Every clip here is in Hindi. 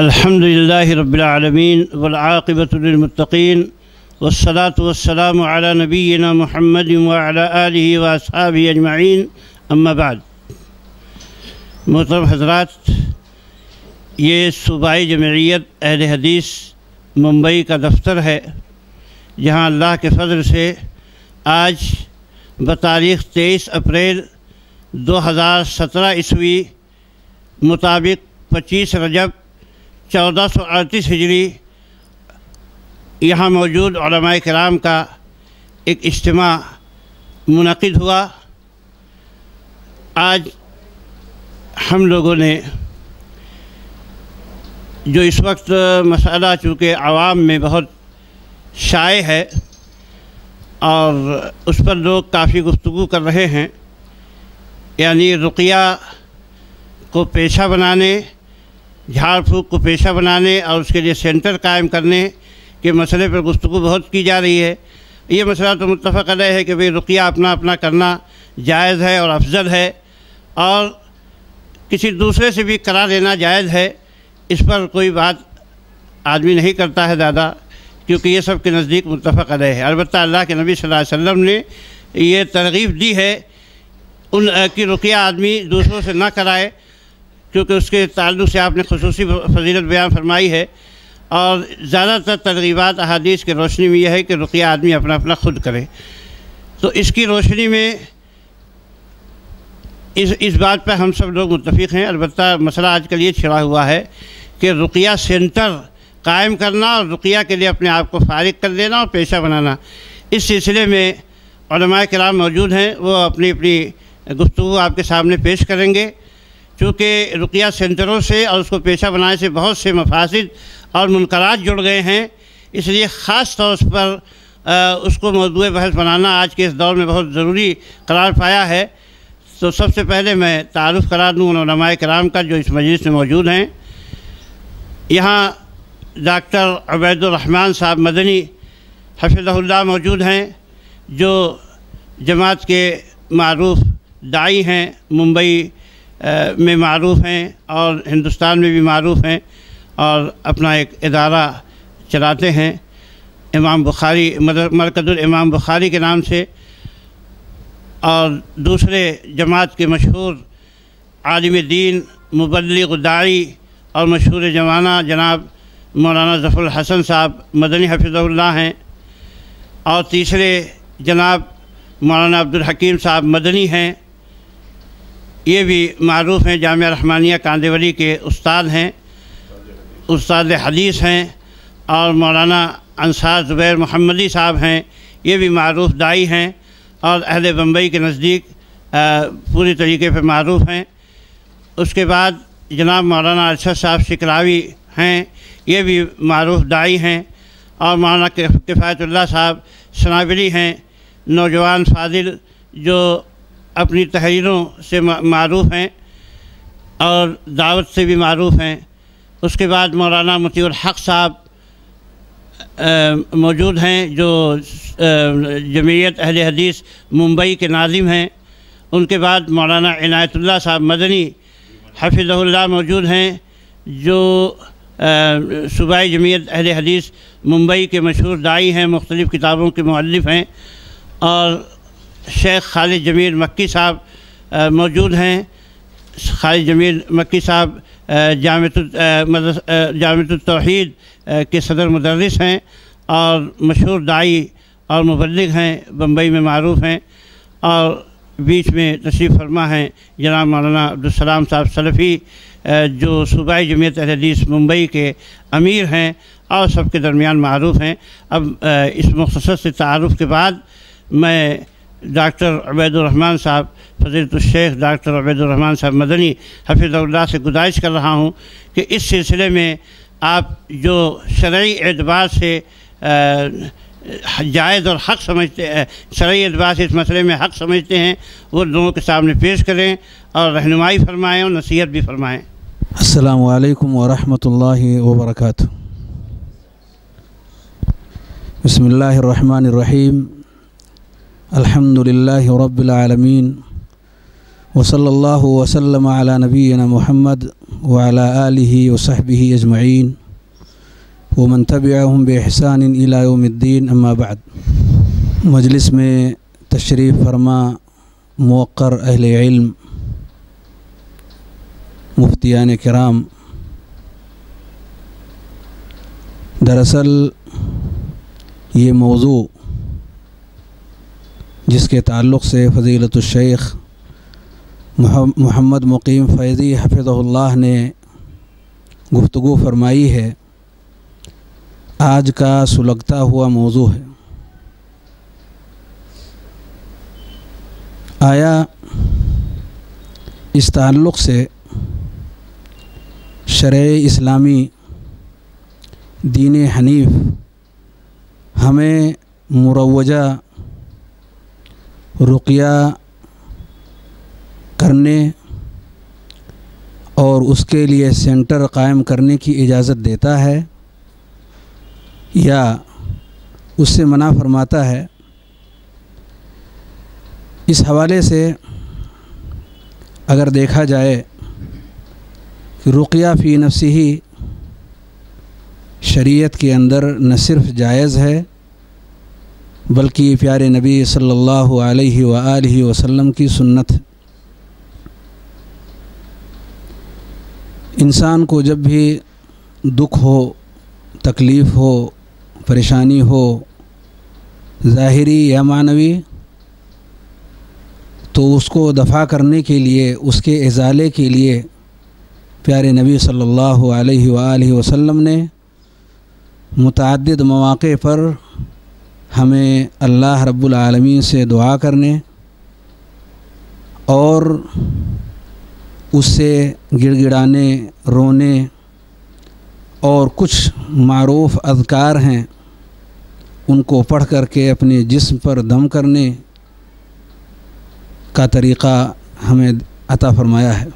अल्हम्दुलिल्लाह रब्बिलआलमीन वलआक़िबतु लिलमुत्तक़ीन वस्सलातु वस्सलामु अला नबीना मुहम्मद व अला आलिहि व अस्हाबिहि अजमईन अम्मा बाद मोहतरम हजरात ये सूबाई जमहूरियत अहल हदीस मुंबई का दफ्तर है जहाँ अल्लाह के फजल से आज बतारीख़ तेईस अप्रैल 2017 ईस्वी मुताबिक 25 रजब चौदह सौ अड़तीस हिजरी यहाँ मौजूद कराम का एक इज्तम मुनद हुआ। आज हम लोगों ने जो इस वक्त मसाला चूँकि आवाम में बहुत शाये है और उस पर लोग काफ़ी गुफ्तु कर रहे हैं, यानी रुकिया को पेशा बनाने झाड़ फूक को पेशा बनाने और उसके लिए सेंटर कायम करने के मसले पर गुफ्तु बहुत की जा रही है। ये मसला तो मुतफ़ रहे है कि भाई रुकिया अपना अपना करना जायज़ है और अफजल है और किसी दूसरे से भी करा लेना जायज़ है, इस पर कोई बात आदमी नहीं करता है ज़्यादा, क्योंकि ये सब के नज़दीक मुतफ़ रहे है। अलबत् अल्लाह के नबी सल्लल्लाहु ने ये तरगीब दी है, उन, की रुकिया आदमी दूसरों से ना कराए क्योंकि उसके ताल्लुक से आपने खसूस फजीलत बयान फरमाई है। और ज़्यादातर तरगीबात अहादीस की रोशनी में यह है कि रुकिया आदमी अपना अपना खुद करे। तो इसकी रोशनी में इस इस बात पर हम सब लोग मुतफ़ हैं। अलबत् मसला आज आजकल ये छिड़ा हुआ है कि रुकिया सेंटर कायम करना और रुकिया के लिए अपने आप को फारिग कर लेना और पेशा बनाना। इस सिलसिले में कराम मौजूद हैं। वो अपनी अपनी गुफ्तु आपके सामने पेश करेंगे। चूँकि रुकिया सेंटरों से और उसको पेशा बनाने से बहुत से मफासद और मुनकरात जुड़ गए हैं। इसलिए ख़ास तौर पर आ, उसको मौजूद बहस बनाना आज के इस दौर में बहुत ज़रूरी करार पाया है। तो सबसे पहले मैं तारफ़ करा दूँ कराम का जो इस मजलिस में मौजूद हैं। यहाँ डॉक्टर अबैदुलरहमान साहब मदनी हफिज़ल्ला मौजूद हैं जो जमात के मरूफ दाई हैं मुंबई में मरूफ़ हैं और हिंदुस्तान में भी मरूफ़ हैं और अपना एक अदारा चलाते हैं। इमाम बुखारी मरकज़ुल इमाम बुखारी के नाम से और दूसरे जमात के मशहूर आलिम दीन मुबलदाई और मशहूर जमाना जनाब मौलाना जफ़ुल हसन साहब मदनी हफिज़ल्ला हैं और तीसरे जनाब मौलाना अब्दुल हकीम साहब मदनी हैं। ये भी मरूफ़ हैं, जाम रहमानिया कांदेवली के उस्ताद हैं, उस्ताद हदीस हैं और मौलाना अंसार ज़ुबैर महमदी साहब हैं, ये भी मरूफ़ दाई हैं और अहल बम्बई के नज़दीक पूरी तरीके पर मरूफ़ हैं। उसके बाद जनाब मौलाना अरशद साहब शिकरावी हैं, ये भी मरूफ़ दाई हैं और मौलाना किफ़ायतुल्ला साहब सनाबली हैं, नौजवान फाजिल जो अपनी तहरीरों से मरूफ़ हैं और दावत से भी मरूफ़ हैं। उसके बाद मौलाना मतीुल हक़ साहब मौजूद हैं, जो जमीयत अहल हदीस मुंबई के नाजिम हैं। उनके बाद मौलाना इनायतुल्ला साहब मदनी हफिज़ल्ला मौजूद हैं, जो सूबाई जमीयत अहल हदीस मुंबई के मशहूर दाई हैं, मुख्तलिफ़ किताबों के मौलफ़ हैं और शेख खालिद जमील मक्की साहब मौजूद हैं। खालिद जमील मक्की साहब जामतोहीद के सदर मदरस हैं और मशहूर दाई और मुबलिक हैं, बम्बई में मरूफ़ हैं और बीच में तशरीफ़ फरमा हैं जनाब मौलाना अब्दुलसलाम साहब सलफ़ी जो सूबाई जमीयत हदीस मुंबई के अमीर हैं और सबके दरमियान मरूफ़ हैं। अब इस मख्तर से तारफ़ के बाद मैं डॉक्टर अबैदुलरहमान साहब फजीलतुल्शेख डॉक्टर अबैदुलरहमान साहब मदनी हफिज़ल्ला से गुजारिश कर रहा हूँ कि इस सिलसिले में आप जो शरय एतबार से जायज़ और हक़ समझते हैं शरय एतबार से इस मसले में हक़ समझते हैं, वो लोगों के सामने पेश करें और रहनुमाई फरमाएँ और नसीहत भी फरमाएँ। वालेकुम वरहमतुल्लाहि वबरकातुहू बिस्मिल्लाहिर्रहमानिर्रहीम। अल्हम्दुलिल्लाहि रब्बिल आलमीन वसल्लल्लाहु वसल्लम अला नबीना मुहम्मद वाला आलिहि वसहबिहि अजमईन वमन तबिअहम बेहसान इलाउद्दीन अम्मा बाद मजलिस में तशरीफ़ फरमा मौक़र अहल इल्म मुफ्तियान कराम दरअसल ये मौजू जिसके ताल्लुक़ से फ़जीलतुलशेख मोहम्मद मुकीम फैज़ी हफ़िज़ल्लाह ने गुफ्तु फरमाई है, आज का सुलगता हुआ मौजू है। आया इस ताल्लुक़ से शर इस्लामी दीन हनीफ हमें मुरवजा रुक़िया करने और उसके लिए सेंटर कायम करने की इजाज़त देता है या उससे मना फरमाता है। इस हवाले से अगर देखा जाए कि रुक़िया फ़ी नफसी ही शरीयत के अंदर न सिर्फ़ जायज़ है बल्कि प्यारे नबी सल्लल्लाहु अलैहि सल्ला वसल्लम की सुन्नत। इंसान को जब भी दुख हो, तकलीफ़ हो, परेशानी हो, ज़ाहिरी या मानवी तो उसको दफ़ा करने के लिए, उसके इजाले के लिए प्यारे नबी सल्लल्लाहु अलैहि वसल्लम ने मुतद मौक़े पर हमें अल्लाह रब्बुल से दुआ करने और उससे गिड़गिड़ाने, रोने और कुछ मरूफ़ अदकार हैं, उनको पढ़ करके अपने जिस्म पर दम करने का तरीक़ा हमें अता फ़रमाया है।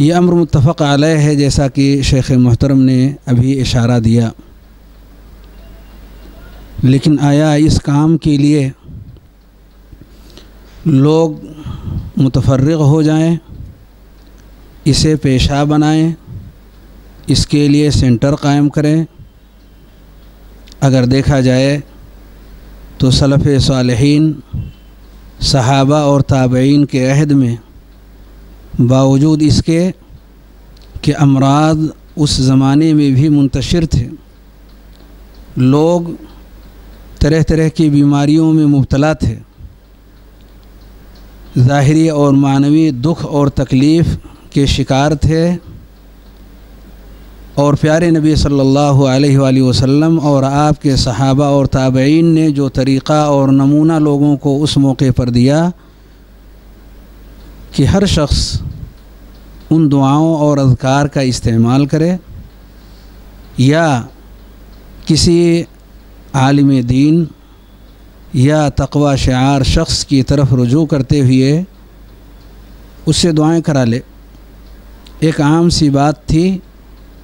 ये अम्र मुतफ़ आलय है, जैसा कि शेख मोहतरम ने अभी इशारा दिया। लेकिन आया इस काम के लिए लोग मुतफरग हो जाएँ, इसे पेशा बनाएँ, इसके लिए सेंटर कायम करें। अगर देखा जाए तो सलफ़ सालहीन सहाबा और ताबईन के अहद में बावजूद इसके कि अमराज उस ज़माने में भी मुंतशिर थे। लोग तरह तरह की बीमारियों में मुबतला थे ज़ाहरी और मानवी दुख और तकलीफ़ के शिकार थे और प्यारे नबी सल्लल्लाहु अलैहि वसल्लम और आपके सहाबा और ताबईन ने जो तरीक़ा और नमूना लोगों को उस मौके पर दिया कि हर शख्स उन दुआओं और अज़कार का इस्तेमाल करे या किसी आलिम दीन या तकवा शार शख्स की तरफ़ रुजू करते हुए उससे दुआएँ करा ले। एक आम सी बात थी,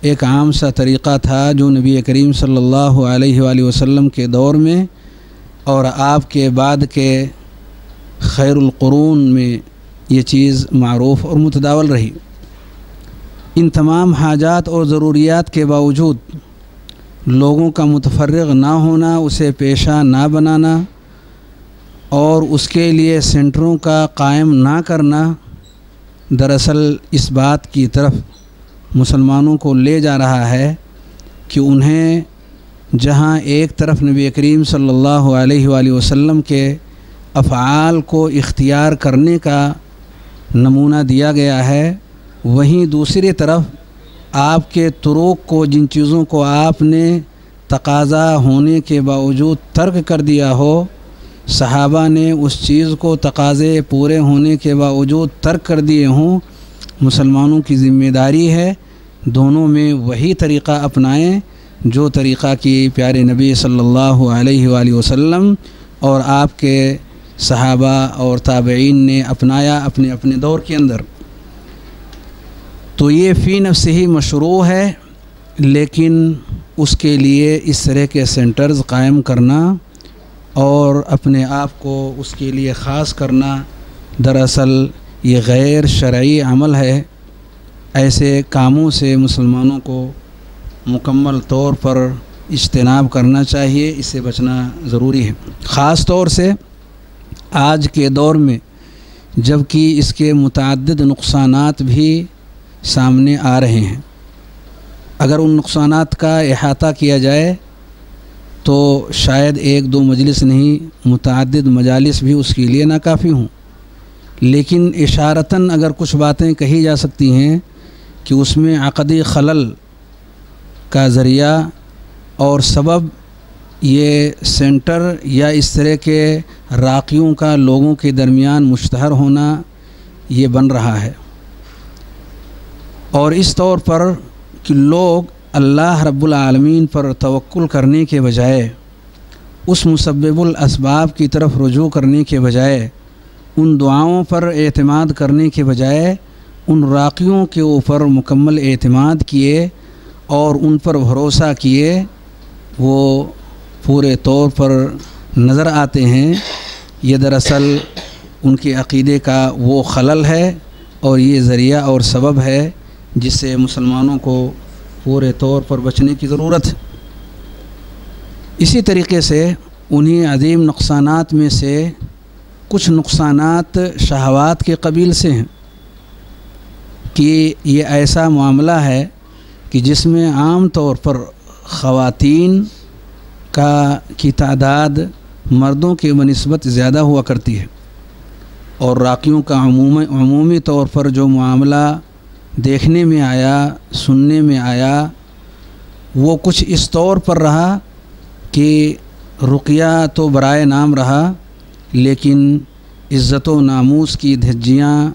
एक आम सा तरीक़ा था जो नबी करीम सल्लल्लाहु अलैहि वसल्लम के दौर में और आपके बाद के खैरुलक़रून में ये चीज़ मरूफ़ और मुतदावल रही। इन तमाम हाजात और ज़रूरियात के बावजूद लोगों का मुतफरग ना होना, उसे पेशा ना बनाना और उसके लिए सेंटरों का कायम ना करना दरअसल इस बात की तरफ़ मुसलमानों को ले जा रहा है कि उन्हें जहाँ एक तरफ़ नबी करीम सल्लल्लाहु अलैहि वसल्लम के अफ़ाल को इख्तियार करने का नमूना दिया गया है, वहीं दूसरी तरफ़ आपके तुरुक को, जिन चीज़ों को आपने तकाज़ा होने के बावजूद तर्क कर दिया हो, सहाबा ने उस चीज़ को तकाज़े पूरे होने के बावजूद तर्क कर दिए हों, मुसलमानों की ज़िम्मेदारी है, दोनों में वही तरीक़ा अपनाएँ, जो तरीक़ा कि प्यारे नबी सल्लल्लाहु अलैहि वसल्लम और आपके सहाबा और ताबईन ने अपनाया अपने अपने दौर के अंदर। तो ये फ़ी नफ्स ही मशरू है, लेकिन उसके लिए इस तरह के सेंटर्स कायम करना और अपने आप को उसके लिए ख़ास करना, दरअसल ये गैर शर्य अमल है। ऐसे कामों से मुसलमानों को मुकम्मल तौर पर इज्तनाब करना चाहिए, इससे बचना ज़रूरी है। ख़ास तौर से आज के दौर में, जबकि इसके मुतद नुकसान भी सामने आ रहे हैं। अगर उन नुकसान का अहाता किया जाए तो शायद एक दो मजलिस नहीं मुतद मजालिस भी उसके लिए नाकाफ़ी हों। लेकिन इशारता अगर कुछ बातें कही जा सकती हैं कि उसमें अक़दी खलल का ज़रिया और सबब ये सेंटर या इस तरह के राकियों का लोगों के दरमियान मुश्तहर होना ये बन रहा है। और इस तौर पर कि लोग अल्लाह रब्बुल आलमीन पर तवक्कुल करने के बजाय, उस मुसबुल असबाब की तरफ़ रुजू करने के बजाय, उन दुआओं पर एतमाद करने के बजाय, उन राकियों के ऊपर मुकम्मल एतमाद किए और उन पर भरोसा किए, वो पूरे तौर पर नज़र आते हैं। ये दरअसल उनके अक़ीदे का वो खलल है और ये ज़रिया और सबब है। जिससे मुसलमानों को पूरे तौर पर बचने की ज़रूरत है। इसी तरीके से उन्हीं अजीम नुकसानात में से कुछ नुकसान शहवात के कबील से हैं कि ये ऐसा मामला है कि जिसमें आम तौर पर ख़वातीन का की तादाद मर्दों के बनस्बत ज़्यादा हुआ करती है और राकियों का अमूमी तौर पर जो मामला देखने में आया, सुनने में आया, वो कुछ इस तौर पर रहा कि रुकिया तो बरए नाम रहा, लेकिन इज़्ज़त नामूस की धज्जियाँ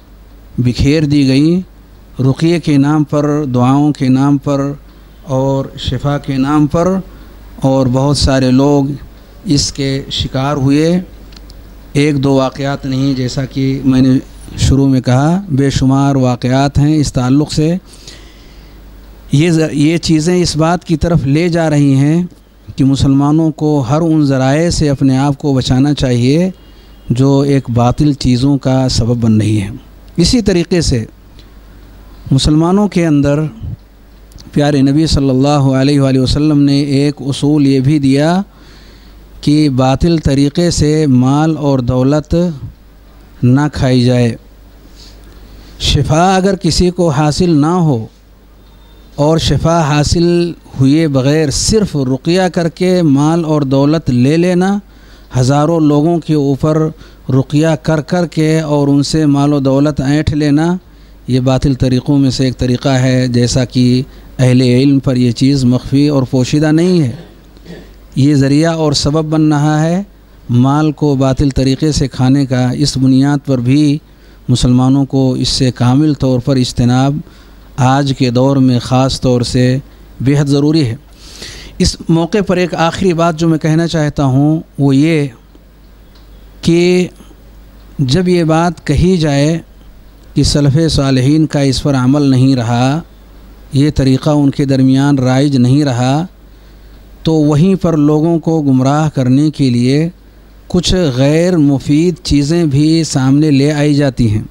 बिखेर दी गई। रुकिए के नाम पर, दुआओं के नाम पर और शिफा के नाम पर और बहुत सारे लोग इसके शिकार हुए। एक दो वाक़ात नहीं, जैसा कि मैंने शुरू में कहा, बेशुमार वाक़ात हैं इस ताल्लुक़ से। ये ये चीज़ें इस बात की तरफ़ ले जा रही हैं कि मुसलमानों को हर उन ज़राए से अपने आप को बचाना चाहिए जो एक बातिल चीज़ों का सबब बन रही है। इसी तरीके से मुसलमानों के अंदर प्यारे नबी सल्लल्लाहु अलैहि वसल्लम ने एक उसूल ये भी दिया कि बातिल तरीक़े से माल और दौलत ना खाई जाए। शिफा अगर किसी को हासिल ना हो और शिफा हासिल हुए बग़ैर सिर्फ़ रुकिया करके माल और दौलत ले लेना, हज़ारों लोगों के ऊपर रुकिया कर कर के और उनसे माल और दौलत ऐंठ लेना, ये बातिल तरीक़ों में से एक तरीक़ा है, जैसा कि अहल इल्म पर यह चीज़ मख्फी और पोशीदा नहीं है। ये ज़रिया और सबब बन रहा है माल को बातिल तरीक़े से खाने का इस बुनियाद पर भी मुसलमानों को इससे कामिल तौर पर इज्तनाब आज के दौर में ख़ास तौर से बेहद ज़रूरी है। इस मौके पर एक आखिरी बात जो मैं कहना चाहता हूँ, वो ये कि जब ये बात कही जाए कि सलफ़ सालहीन का इस पर अमल नहीं रहा, ये तरीक़ा उनके दरमियान राइज नहीं रहा तो वहीं पर लोगों को गुमराह करने के लिए कुछ गैर मुफीद चीज़ें भी सामने ले आई जाती हैं।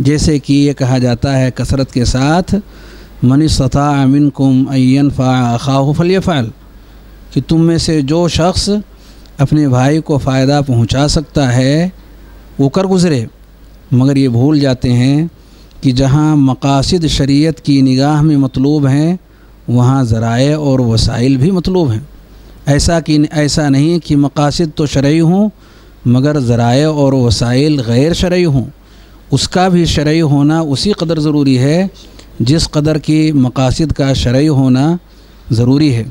जैसे कि ये कहा जाता है कसरत के साथ, मनी सता अमिन कुम अन फ़ाखाह फ़ल कि तुम में से जो शख्स अपने भाई को फ़ायदा पहुँचा सकता है, वो कर गुज़रे। मगर ये भूल जाते हैं कि जहाँ मकासद शरीयत की निगाह में मतलूब हैं, वहाँ ज़राए और वसाइल भी मतलूब हैं। ऐसा कि ऐसा नहीं कि मकासद तो शरय हों, मगर ज़राए और वसाइल गैर शरय हों। उसका भी शरय होना उसी कदर ज़रूरी है, जिस कदर की मकासद का शरय होना ज़रूरी है।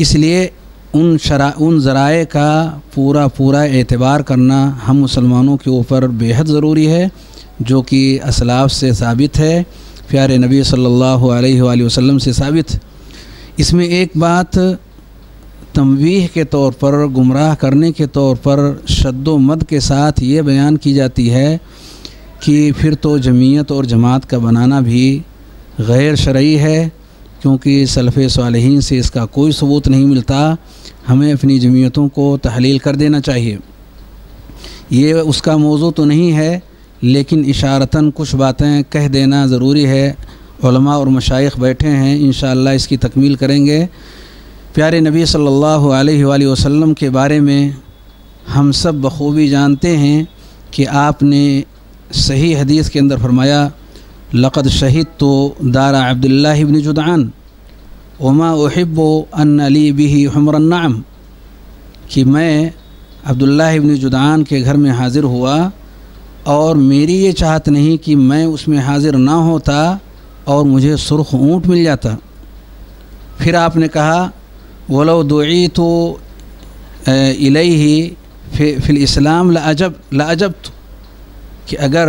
इसलिए उन शरा, उन ज़राए का पूरा पूरा एतबार करना हम मुसलमानों के ऊपर बेहद ज़रूरी है, जो कि असलाफ से साबित है, प्यारे नबी सल्लल्लाहु अलैहि वसल्लम से साबित। इसमें एक बात तमवीह के तौर पर, गुमराह करने के तौर पर शद्द मद के साथ ये बयान की जाती है कि फिर तो जमीयत और जमात का बनाना भी गैर शरई है, क्योंकि सलफ़ सालहीन से इसका कोई सबूत नहीं मिलता। हमें अपनी जमीयतों को तहलील कर देना चाहिए। ये उसका मौजू तो नहीं है, लेकिन इशारतन कुछ बातें कह देना ज़रूरी है। और मशाइ बैठे हैं इन इसकी तकमील करेंगे। प्यारे नबी सल्लल्लाहु अलैहि वसल्लम के बारे में हम सब बखूबी जानते हैं कि आपने सही हदीस के अंदर फरमाया, लक़द शहीद तो दारा अब्दुल्ला इबन जुदान उमा उहिब अन अली बिही हमरनाम कि मैं अब्दुल्ला इबन जुदान के घर में हाज़िर हुआ और मेरी ये चाहत नहीं कि मैं उसमें हाज़िर ना होता और मुझे सुर्ख ऊँट मिल जाता। फिर आपने कहा वलो दुई तो इलही फिल इस्लाम लाजब लाजब कि अगर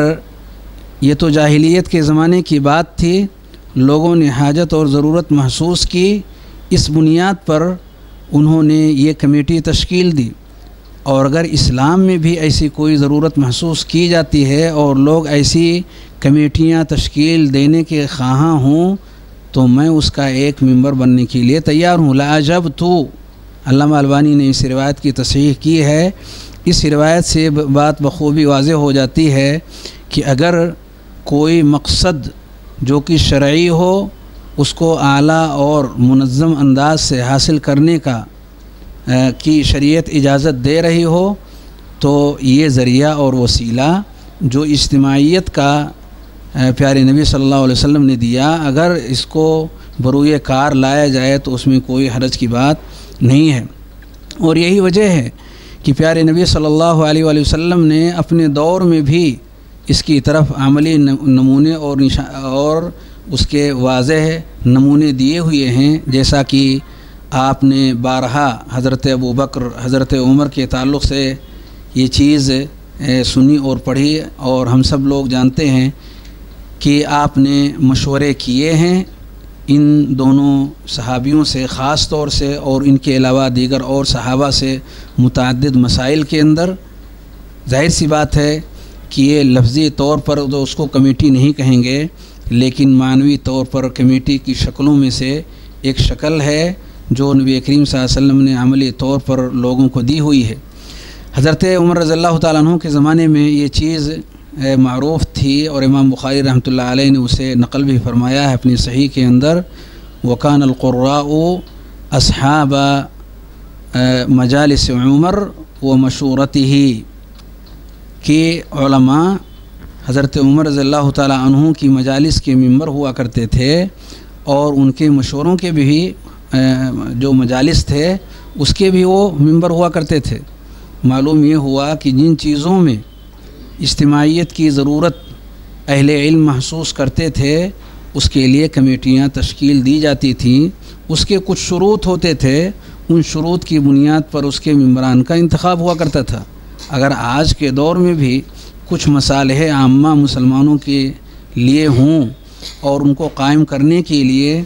ये तो जाहिलियत के ज़माने की बात थी, लोगों ने हाजत और ज़रूरत महसूस की, इस बुनियाद पर उन्होंने ये कमेटी तश्कील दी। और अगर इस्लाम में भी ऐसी कोई ज़रूरत महसूस की जाती है और लोग ऐसी कमेटियाँ तश्कील देने के ख़्वाह हों तो मैं उसका एक मेंबर बनने के लिए तैयार हूँ। लाजब तो। अलबानी ने इस रिवायत की तस्हीह की है। इस रिवायत से बात बखूबी वाज हो जाती है कि अगर कोई मकसद जो कि शर्य हो उसको आला और मनज़म अंदाज से हासिल करने का आ, की शरीयत इजाज़त दे रही हो तो ये ज़रिया और वसीला जो इज्तमाहीत का प्यारे नबी सल्लल्लाहु अलैहि वसल्लम ने दिया, अगर इसको बरूए कार लाया जाए तो उसमें कोई हरज की बात नहीं है। और यही वजह है कि प्यारे नबी सल्लल्लाहु अलैहि वसल्लम ने अपने दौर में भी इसकी तरफ़ अमली नमूने और और उसके वाज नमूने दिए हुए हैं, जैसा कि आपने बारहा हज़रत अबू बकर, हज़रत उमर के ताल्लुक़ से ये चीज़ सुनी और पढ़ी। और हम सब लोग जानते हैं कि आपने मशवरे किए हैं इन दोनों सहाबियों से, ख़ास तौर से और इनके अलावा दीगर और सहाबा से मुतद मसाइल के अंदर। ज़ाहिर सी बात है कि ये लफ्ज़ी तौर पर तो उसको कमेटी नहीं कहेंगे, लेकिन मानवी तौर पर कमेटी की शक्लों में से एक शक्ल है जो नबी करीम वसल्लम ने अमली तौर पर लोगों को दी हुई है। हज़रत उमर रज़ी तु के ज़माने में ये चीज़ मरूफ़ थी और इमाम बुखारी रहमत ने उसे नकल भी फरमाया है अपनी सही के अंदर। वकान अलक़ुर्राउ असहाब मजालस उमर व मशूरत ही के हज़रत उमर रज़ी तहों की मजालस के मंबर हुआ करते थे और उनके मशवरों के भी जो मजालस थे, उसके भी वो मंबर हुआ करते थे। मालूम ये हुआ कि जिन चीज़ों में इज्तमाहीत की ज़रूरत अहल इल्म महसूस करते थे, उसके लिए कमेटियाँ तश्कील दी जाती थीं। उसके कुछ शुरूत होते थे, उन शुरूत की बुनियाद पर उसके मम्बरान का इंतखब हुआ करता था। अगर आज के दौर में भी कुछ मसाल आमा मुसलमानों के लिए हों और उनको कायम करने के लिए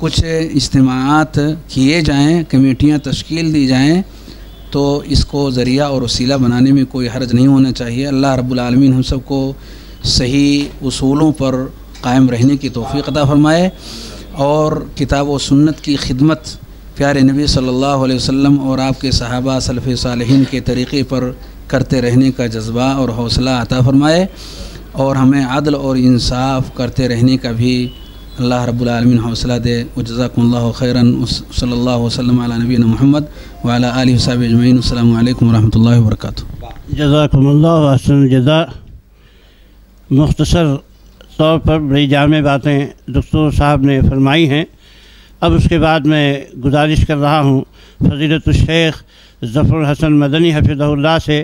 कुछ इज्तमात किए जाएँ, कमेटियाँ तश्कील दी जाएँ तो इसको ज़रिया और वसीला बनाने में कोई हर्ज नहीं होना चाहिए। अल्लाह रब्बुल आलमीन हम सबको सही उसूलों पर कायम रहने की तोफ़ी अता फ़रमाए और किताब व सुन्नत की खिदमत प्यारे नबी सल्लल्लाहु अलैहि वसल्लम और आपके सहाबा सलफ़ सालहीन के तरीक़े पर करते रहने का जज्बा और हौसला अता फ़रमाए और हमें अदल और इंसाफ करते रहने का भी अल्लाह रब्बुल आलमीन हौसला दे जज़ाकुल्लाह खैरन सल्लल्लाहु वसल्लम अला नबीना मोहम्मद, व अला आलिहि वसहबि अजमईन अस्सलाम वालेकुम रहमतुल्लाहि व बरकातुहू। जज़ाकुमुल्लाह अहसन जज़ा। मुख्तसर तौर पर बड़ी जाम बातें दोस्तों साहब ने फरमाई हैं। अब उसके बाद मैं गुजारिश कर रहा हूँ फजीलत शेख ज़फ़र हसन मदनी हफिज़ल्ला से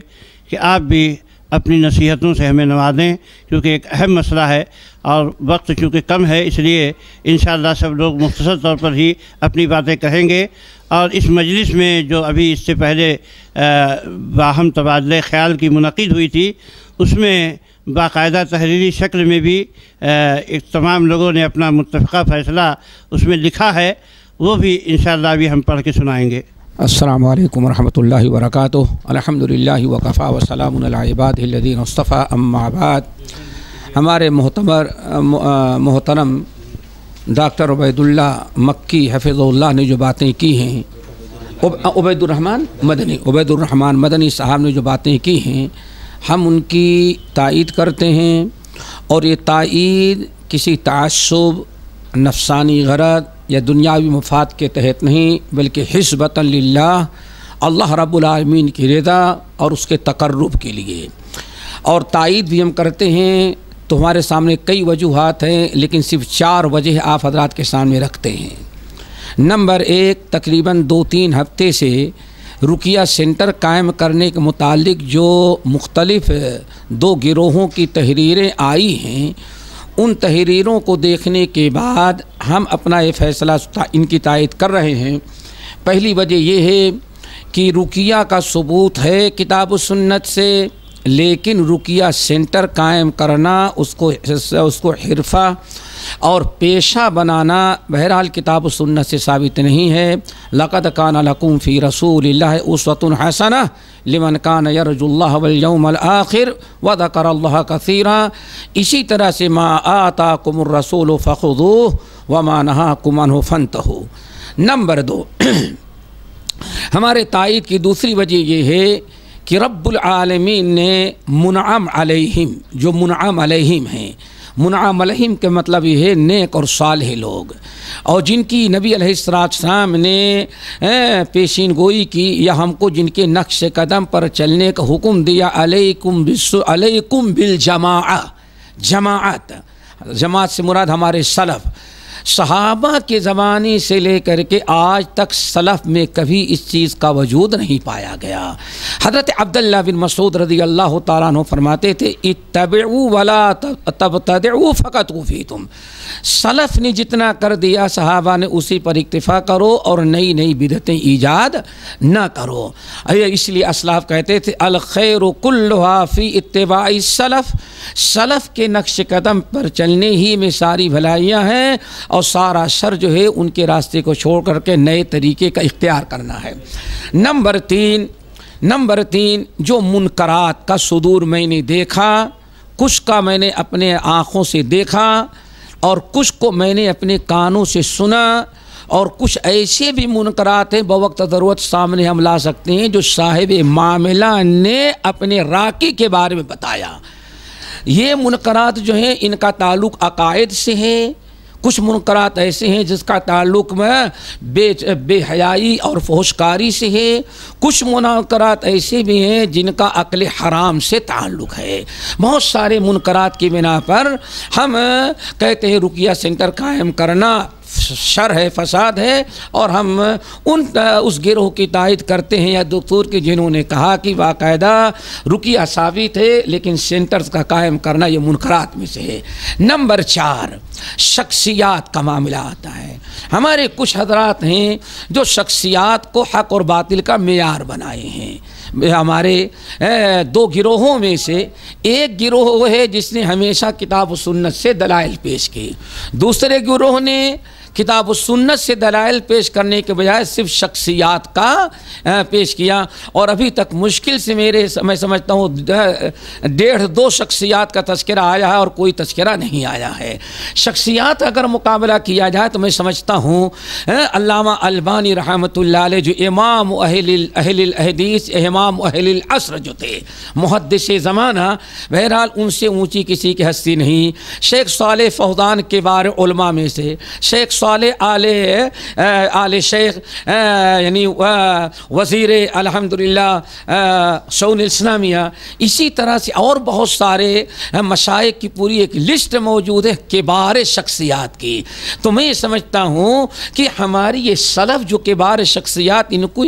कि आप भी अपनी नसीहतों से हमें नवाजें, क्योंकि एक अहम मसला है और वक्त चूँकि कम है, इसलिए इन सब लोग मुख्तर तौर पर ही अपनी बातें कहेंगे। और इस मजलिस में जो अभी इससे पहले बाहम तबादले ख्याल की मुनद हुई थी, उसमें बाकायदा तहरीरी शक्ल में भी एक तमाम लोगों ने अपना मुतफ़ा फ़ैसला उसमें लिखा है, वो भी इन भी हम पढ़ के सुनाएँगे। अस्सलाम वालेकुम रहमतुल्लाहि वरकातुहू अल्हम्दुलिल्लाहि वकफ़ा वसलामुल्लाबादीन मुस्तफ़ा अम्माबाद हमारे मोहतबर मोहतरम डॉक्टर उबैदुल्ला मक्की हफिज़ुल्लाह ने जो बातें की हैं उबैदुररहमान मदनी उबैदुररहमान मदनी साहब ने जो बातें की हैं, हम उनकी तायद करते हैं और ये तायद किसी तसब नफसानी गरज या दुनियावी मफाद के तहत नहीं, बल्कि हिस्बता लिल्लाह, अल्लाह रब्बुल आलमीन की रज़ा और उसके तकर्रुब के लिए। और तायद भी हम करते हैं तो हमारे सामने कई वजूहत हैं, लेकिन सिर्फ़ चार वजह आप हजरात के सामने रखते हैं। नंबर एक, तकरीबन दो तीन हफ़्ते से रुकिया सेंटर कायम करने के मुतालिक जो मुख्तलिफ़ दो गिरोहों की तहरीरें आई हैं, उन तहरीरों को देखने के बाद हम अपना ये फ़ैसला इनकी तायद कर रहे हैं। पहली वजह यह है कि रुकिया का सबूत है किताब सुन्नत से लेकिन रुकिया सेंटर कायम करना, उसको उसको हिरफा और पेशा बनाना बहरहाल किताब सुन्नत से साबित नहीं है। लक़द कान लकुम फ़ी रसूल उसवतन लिमन कान यरजुल्लावलयौमल आखिर व दकर कसीरा। इसी तरह से मा आता कुमर रसूल व मा नहा कुमन फ़नत हो नंबर दो, हमारे तायद की दूसरी वजह यह है कि रब्बुल आलमीन ने मुनअम अलैहिम, जो मुनअम अलैहिम हैं। मुनअम अलैहिम के मतलब ये है नेक और सालह लोग। और जिनकी नबी अलैहिस्सलाम ने पेशीन गोई की या हमको जिनके नक्श कदम पर चलने का हुक्म दिया, अलैकुम अलैकुम बिल जमा जमात जमात से मुराद हमारे सलफ़। सहाबा के ज़माने से लेकर के आज तक सलफ़ में कभी इस चीज़ का वजूद नहीं पाया गया। हज़रत अब्दुल्ला बिन मसूद रदी अल्लाह तु फरमाते थे इतबू वाला तब तदू फ़कत ऊफ़ी तुम सलफ़ ने जितना कर दिया, सहाबा ने उसी पर इक्तफ़ा करो और नई नई बिदतें ईजाद न करो। इसलिए असलाफ कहते थे, अलखैर कुल्लहाफ़ी इतबा सलफ़। सलफ़ के नक्श कदम पर चलने ही में सारी भलाइयाँ हैं और सारा शर जो है उनके रास्ते को छोड़ करके नए तरीके का इख्तियार करना है। नंबर तीन नंबर तीन, जो मुनकरात का सुदूर मैंने देखा कुछ का मैंने अपने आँखों से देखा, और कुछ को मैंने अपने कानों से सुना, और कुछ ऐसे भी मुनकरात हैं, बवक्त ज़रूरत सामने हम ला सकते हैं, जो साहिब मामला ने अपने राकी के बारे में बताया। ये मुनकरात जो हैं, इनका ताल्लुक़ अकायद से है कुछ मुनकरात ऐसे हैं जिसका ताल्लुक में बे, बेहयाई और फोशकारी से है। कुछ मुनकरात ऐसे भी हैं जिनका अकल हराम से ताल्लुक है। बहुत सारे मुनकरात की बिना पर हम कहते हैं रुकिया सेंटर कायम करना शर है, फसाद है, और हम उन उस गिरोह की तायद करते हैं या दस्तूर के जिन्होंने कहा कि बाकायदा रुकिया साबित है लेकिन सेंटर्स का कायम करना ये मुनकरात में से है। नंबर चार, शख्सियात का मामला आता है। हमारे कुछ हजरात हैं जो शख्सियात को हक और बातिल का मैार बनाए हैं। हमारे दो गिरोहों में से एक गिरोह वो है जिसने हमेशा किताब सुन्नत से दलाइल पेश की दूसरे गिरोह ने किताब सुन्नत से दलाइल पेश करने के बजाय सिर्फ़ शख्सियात का पेश किया। और अभी तक मुश्किल से मेरे, मैं समझता हूँ डेढ़ दो शख्सियात का तस्करा आया है और कोई तस्करा नहीं आया है। शख्सियात अगर मुकाबला किया जाए तो मैं समझता हूँ अल्लामा अलबानी रहमत जो इमाम अहदीस, इमाम अहल असर जो थे। मुहदस ज़माना, बहरहाल उनसे ऊँची किसी की हस्ती नहीं। शेख साल फौदान के बारे में से, शेख साल आले आले शेख यानी वज़ीर अलहमदिल्ला शौन इस्लामिया, इसी तरह से और बहुत सारे मशाइ की पूरी एक लिस्ट मौजूद है केबार शख्सियात की। तो मैं समझता हूँ कि हमारी ये सलफ़ जो केबार शख्सियात, इनको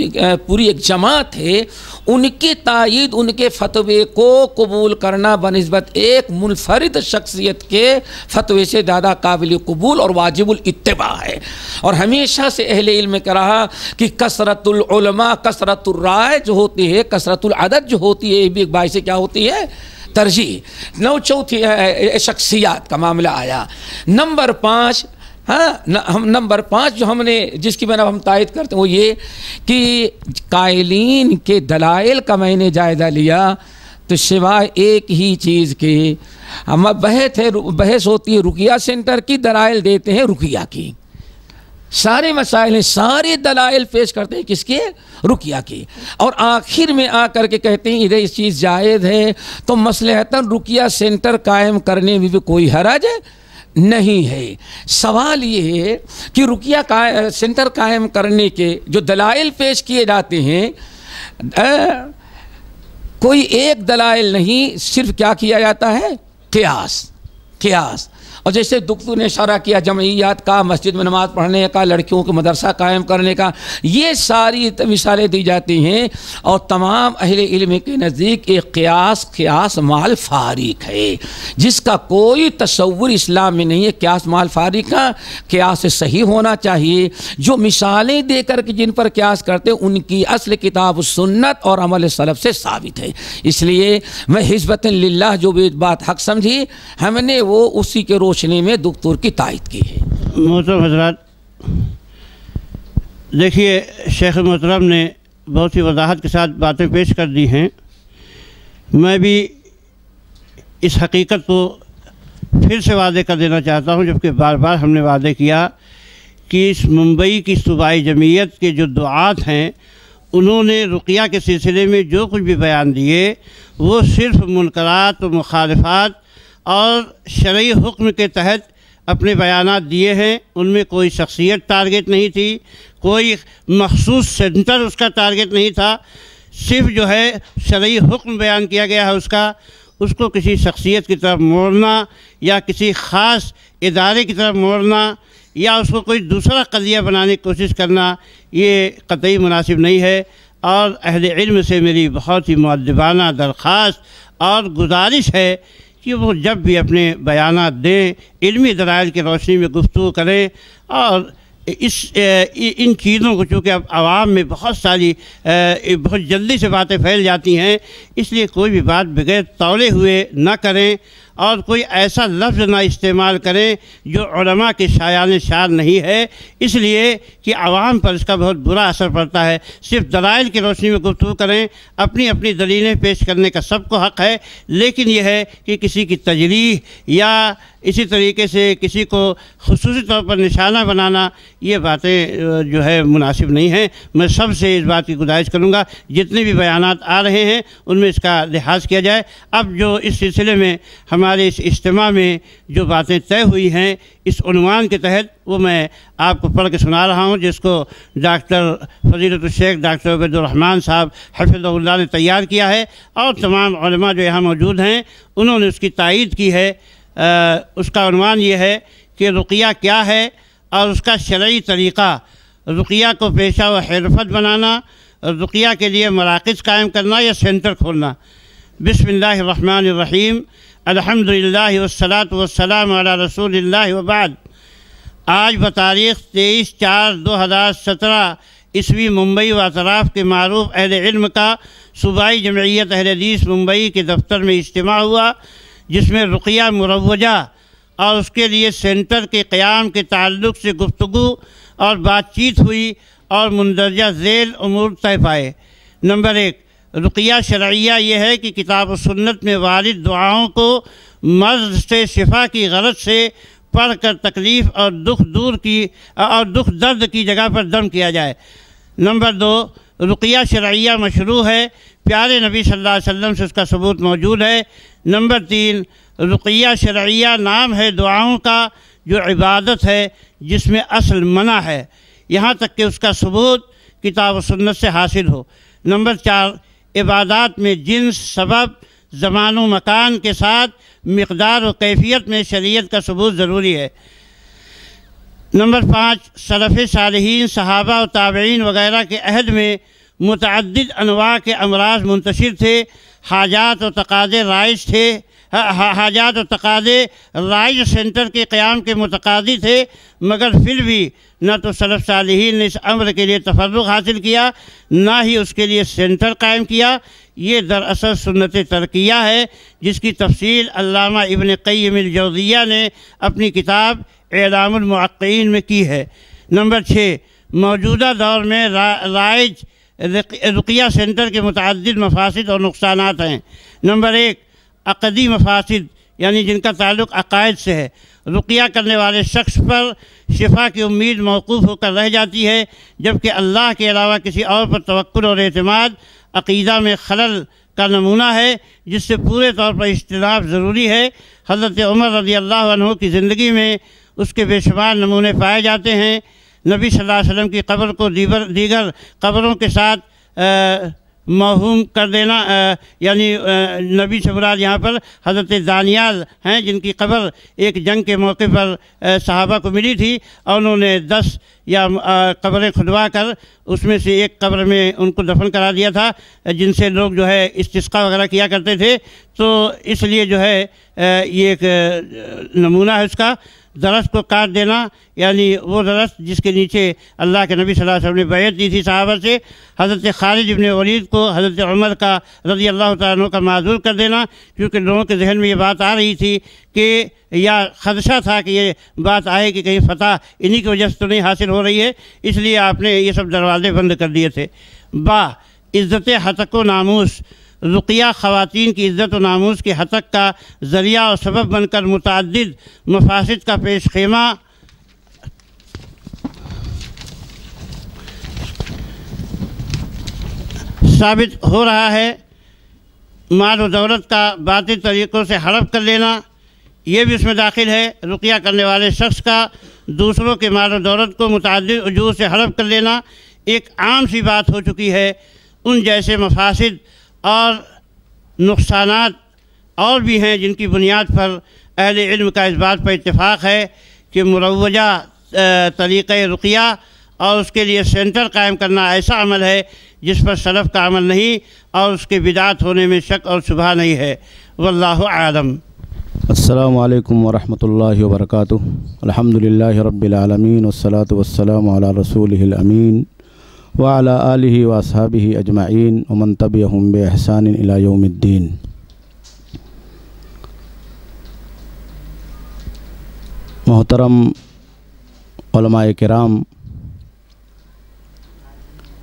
पूरी एक जमात है उनके तइद उनके फतवे को कबूल करना बनस्बत एक मुनफरद शख्सियत के फतवे से ज़्यादा काबिल कबूल और वाजिबुल इतबा है। और हमेशा से अहल इल्म का रहा कि कसरतलमा कसरतराय जो होती है कसरतुलदद जो होती है भी एक से क्या होती है? तरजीह। नौ चौथी शख्सियात का मामला आया। नंबर पाँच हाँ न, हम नंबर पाँच जो हमने जिसकी मैंने हम तायद करते हैं वो ये कि कायलीन के दलाइल का मैंने जायज़ा लिया तो सिवाय एक ही चीज़ के हम बहस है बहस होती है रुकिया सेंटर की दलाइल देते हैं रुकिया की। सारे मसाइल हैं सारे दलाइल पेश करते हैं किसके? रुकिया की। और आखिर में आकर के कहते हैं इधर इस चीज़ जायज़ है तो मसलहतन रुकिया सेंटर कायम करने में भी कोई हरज नहीं है। सवाल ये है कि रुकिया का सेंटर कायम करने के जो दलाइल पेश किए जाते हैं आ, कोई एक दलाइल नहीं सिर्फ़ क्या किया जाता है? क्यास। क्यास। और जैसे दुख्तू ने इशारा किया, जमैयात का, मस्जिद में नमाज़ पढ़ने का, लड़कियों को मदरसा कायम करने का, ये सारी मिसालें दी जाती हैं और तमाम अहले इल्म के नज़दीक एक क्यास क्यास माल फारिक है, जिसका कोई तस्वुर इस्लाम में नहीं है। क्यास माल फारिक का, क्यास सही होना चाहिए। जो मिसालें दे करके जिन पर क्यास करते हैं, उनकी असल किताब सुन्नत और अमल सलफ से साबित है। इसलिए मैं हिजबत लिल्लाह, जो भी बात हक समझी, हमने वो उसी के रोशनी में दुख्तूर की तायद की है। मोहतरम हजरात, देखिए, शेख मोहतरम ने बहुत ही वजाहत के साथ बातें पेश कर दी हैं। मैं भी इस हकीकत को फिर से वादे कर देना चाहता हूँ, जबकि बार बार हमने वादे किया कि इस मुंबई की सूबाई जमीयत के जो दुआत हैं, उन्होंने रुकिया के सिलसिले में जो कुछ भी बयान दिए, वो सिर्फ़ मुनकरात व मुखालफात और शरई हुक्म के तहत अपने बयान दिए हैं। उनमें कोई शख्सियत टारगेट नहीं थी, कोई मखसूस सेंटर उसका टारगेट नहीं था। सिर्फ़ जो है शरई हुक्म बयान किया गया है उसका। उसको किसी शख्सियत की तरफ़ मोड़ना या किसी ख़ास इदारे की तरफ़ मोड़ना या उसको कोई दूसरा कदिया बनाने की कोशिश करना, ये कतई मुनासिब नहीं है। और अहल इल्म से मेरी बहुत ही मुद्दबाना दरख्वास्त और गुजारिश है कि वो जब भी अपने बयान दें, इलमी दलाइल की रोशनी में गुफ्तु करें और इस इन चीज़ों को चूँकि अब आवाम में बहुत सारी बहुत जल्दी से बातें फैल जाती हैं, इसलिए कोई भी बात बगैर तोड़े हुए ना करें। और कोई ऐसा लफ्ज़ ना इस्तेमाल करें जो के शायान शार नहीं है। इसलिए कि आवाम पर इसका बहुत बुरा असर पड़ता है। सिर्फ़ दलाइल की रोशनी में गुफ्तु करें अपनी अपनी दलीलें पेश करने का सबको हक़ है, लेकिन यह है कि किसी की तजरीह या इसी तरीके से किसी को खसूस तौर पर निशाना बनाना, ये बातें जो है मुनासिब नहीं हैं। मैं सबसे इस बात की गुजारिश करूँगा, जितने भी बयान आ रहे हैं, उनमें इसका लिहाज किया जाए। अब जो इस सिलसिले में हमारे इस इज्तम में जो बातें तय हुई हैं, इस उनवान के तहत, वो मैं आपको पढ़ के सुना रहा हूँ, जिसको डॉक्टर फजीलत शेख, डॉक्टर उबैदुररहमान साहब हफिज़ल्ला ने तैयार किया है। और तमाम जो यहाँ मौजूद हैं, उन्होंने उसकी तायद की है अ, उसका अनुमान ये है कि रुकिया क्या है और उसका शरई तरीक़ा। रुकिया को पेशा व हरफत बनाना रुकिया के लिए मराकज़ कायम करना या सेंटर खोलना। बिसमीम अल्हम्दुलिल्लाह वस्सलात वस्सलाम अला रसूलिल्लाह व बाद आज बतारीख़ तेईस चार दो हज़ार सत्रह ईस्वी मुंबई व अतराफ़ के मरूफ अहल इल्म का सूबाई जमयत अहल मुंबई के दफ्तर में इज्तम हुआ। जिसमें रुकिया मुरवजा और उसके लिए सेंटर के क़्याम के ताल्लुक़ से गुफ्तु और बातचीत हुई और मंदरजा झेल अमूर तय पाए नंबर एक, रुकिया शरैया यह है कि किताब सुन्नत में वालिद दुआओं को मर्ज से शिफा की गरज से पढ़ कर तकलीफ़ और दुख दूर की और दुख दर्द की जगह पर दम किया जाए। नंबर दो, रुकिया शरैया मशरू है प्यारे नबी सल्लल्लाहु अलैहि वसल्लम से उसका सबूत मौजूद है। नंबर तीन, रुकिया शरैया नाम है दुआओं का, जो इबादत है, जिसमें असल मना है। यहाँ तक कि उसका सबूत किताब सुन्नत से हासिल हो। नंबर चार, इबादत में जिन्स, सबब, ज़मान मकान के साथ मकदार व कैफियत में शरीयत का सबूत ज़रूरी है। नंबर पाँच, सलफ़ सालहीन, सहाबा और ताबीन वगैरह के अहद में मुतद अनवा के अमराज मुंतशिर थे हाजात और तकादे राइज थे हाजात और तकादे राइज सेंटर के क़्याम के मुतकादी थे मगर फिर भी न तो सलफ़ सालहीन ने इस अम्र के लिए तफरुक हासिल किया ना ही उसके लिए सेंटर कायम किया। ये दरअसल सुन्नत तरकिया है जिसकी तफसील अल्लामा इबन क़य्यमिलजौज़िया ने अपनी किताब एलामुलमक़ीन में की है। नंबर छः मौजूदा दौर में रा, रुकिया सेंटर के मुतद मफासद और नुकसान हैं नंबर एक अकदी मफासद यानी जिनका ताल्लुक़ अकायद से है रुकिया करने वाले शख्स पर शिफा की उम्मीद मौकूफ़ होकर रह जाती है जबकि अल्लाह के अलावा किसी और पर तवक्ल और अतमाद अकीदा में खलल का नमूना है जिससे पूरे तौर पर इज्तनाब ज़रूरी है हज़रत उमर रदी अल्लाह की ज़िंदगी में उसके बेशुमार नमूने पाए जाते हैं नबी सल्लल्लाहु अलैहि वसल्लम की कब्र को दीगर दीगर कब्रों के साथ महूम कर देना यानी नबी से मुराद यहाँ पर हज़रत दानियाल हैं, जिनकी कब्र एक जंग के मौके पर सहाबा को मिली थी और उन्होंने दस या कब्रें खुदवा कर उसमें से एक कब्र में उनको दफन करा दिया था, जिनसे लोग जो है इस्तिस्का वगैरह किया करते थे। तो इसलिए जो है ये एक नमूना है उसका दरख्त को काट देना, यानी वो दरस जिसके नीचे अल्लाह के नबी सल्लल्लाहु अलैहि वसल्लम ने बैत दी थी साहबा से, हज़रत खालिद इबन वलीद को हज़रत उमर का रज़ी अल्लाह तु का माजूर कर देना, क्योंकि लोगों के जहन में ये बात आ रही थी कि या खदशा था कि ये बात आए कि कहीं फ़तह इन्हीं की वजह से तो नहीं हासिल हो रही है, इसलिए आपने ये सब दरवाजे बंद कर दिए थे। बा इज़्ज़त हतक नामूस रुकिया ख़वातीन की इज़्ज़त व नामूस के हतक का ज़रिया और सबब बनकर मुतद मफासद का पेश खेमा। साबित हो रहा है, माल व दौलत का बातिल तरीक़ों से हड़प कर लेना। ये भी उसमें दाखिल है, रुकिया करने वाले शख्स का दूसरों के माल व दौलत को मुतद वजूह से हड़प कर लेना। एक आम सी बात हो चुकी है, उन जैसे मफासद और नुकसान और भी हैं जिनकी बुनियाद पर अहल इल्म का इस बात पर इतफ़ाक़ है कि मुरवजा तरीक़ रुकिया और उसके लिए सेंटर कायम करना ऐसा अमल है जिस पर सलफ़ का अमल नहीं और उसके बिदात होने में शक और शुबा नहीं है। वल्लाह आलम। अस्सलाम वालेकुम वरहमतुल्लाहि वबरकातुहू। अल्हम्दुलिल्लाहि रब्बिल आलमीन। वस्सलातु वस्सलामु अला रसूलिहिल अमीन। वाला आलिहि वसहाबि अजमाइन वमन तबियहुम बेहसान इला यौमिद्दीन मोहतरम कराम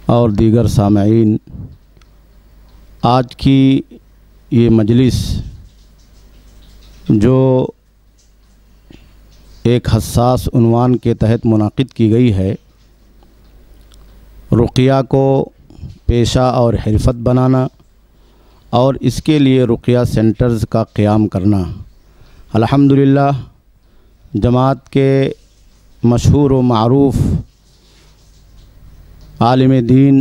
और दीगर सामीन आज की ये मजलिस जो एक हसास के तहत मुनद की गई है रुकिया को पेशा और हरफत बनाना और इसके लिए रुकिया सेंटर्स का क़्याम करना। अल्हम्दुलिल्लाह, जमात के मशहूर व मरूफ आलिम दीन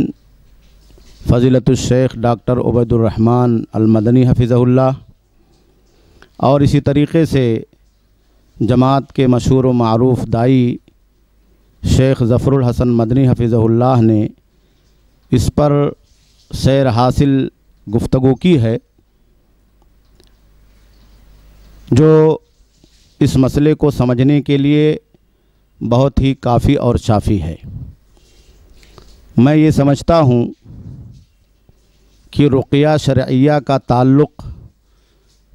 फ़जीलतुलशेख डॉक्टर उबैदुररहमान अलमदनी हफ़िज़ल्ला और इसी तरीके से जमात के मशहूर व मरूफ दाई शेख ज़फ़रुल हसन मदनी हफ़िज़ल्ला ने इस पर सैर हासिल गुफ्तु की है, जो इस मसले को समझने के लिए बहुत ही काफ़ी और शाफ़ी है। मैं ये समझता हूँ कि रुक़िया शर्या का ताल्लुक़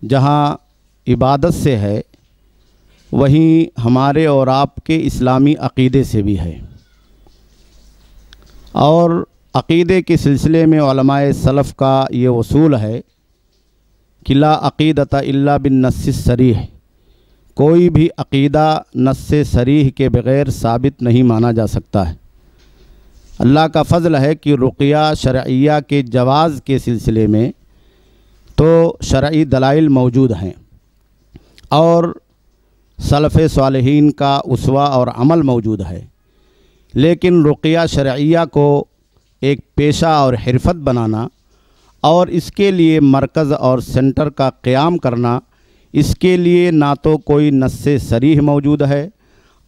जहाँ इबादत से है वहीं हमारे और आपके इस्लामी अक़ीदे से भी है। और अक़ीदे के सिलसिले में सलफ़ का ये वसूल है कि ला अक़ीदत बिन नस्स सरीह, कोई भी अक़ीदा नस्स सरीह के बग़ैर साबित नहीं माना जा सकता है। अल्लाह का फ़ज़ल है कि रुक़िया शर्या के जवाज़ के सिलसिले में तो शर्य दलाइल मौजूद हैं। और सलफ़ सालहीन का उसवा और अमल मौजूद है। लेकिन रुकिया शर्या को एक पेशा और हरफत बनाना और इसके लिए मरकज़ और सेंटर का क़्याम करना, इसके लिए ना तो कोई नस सरीह मौजूद है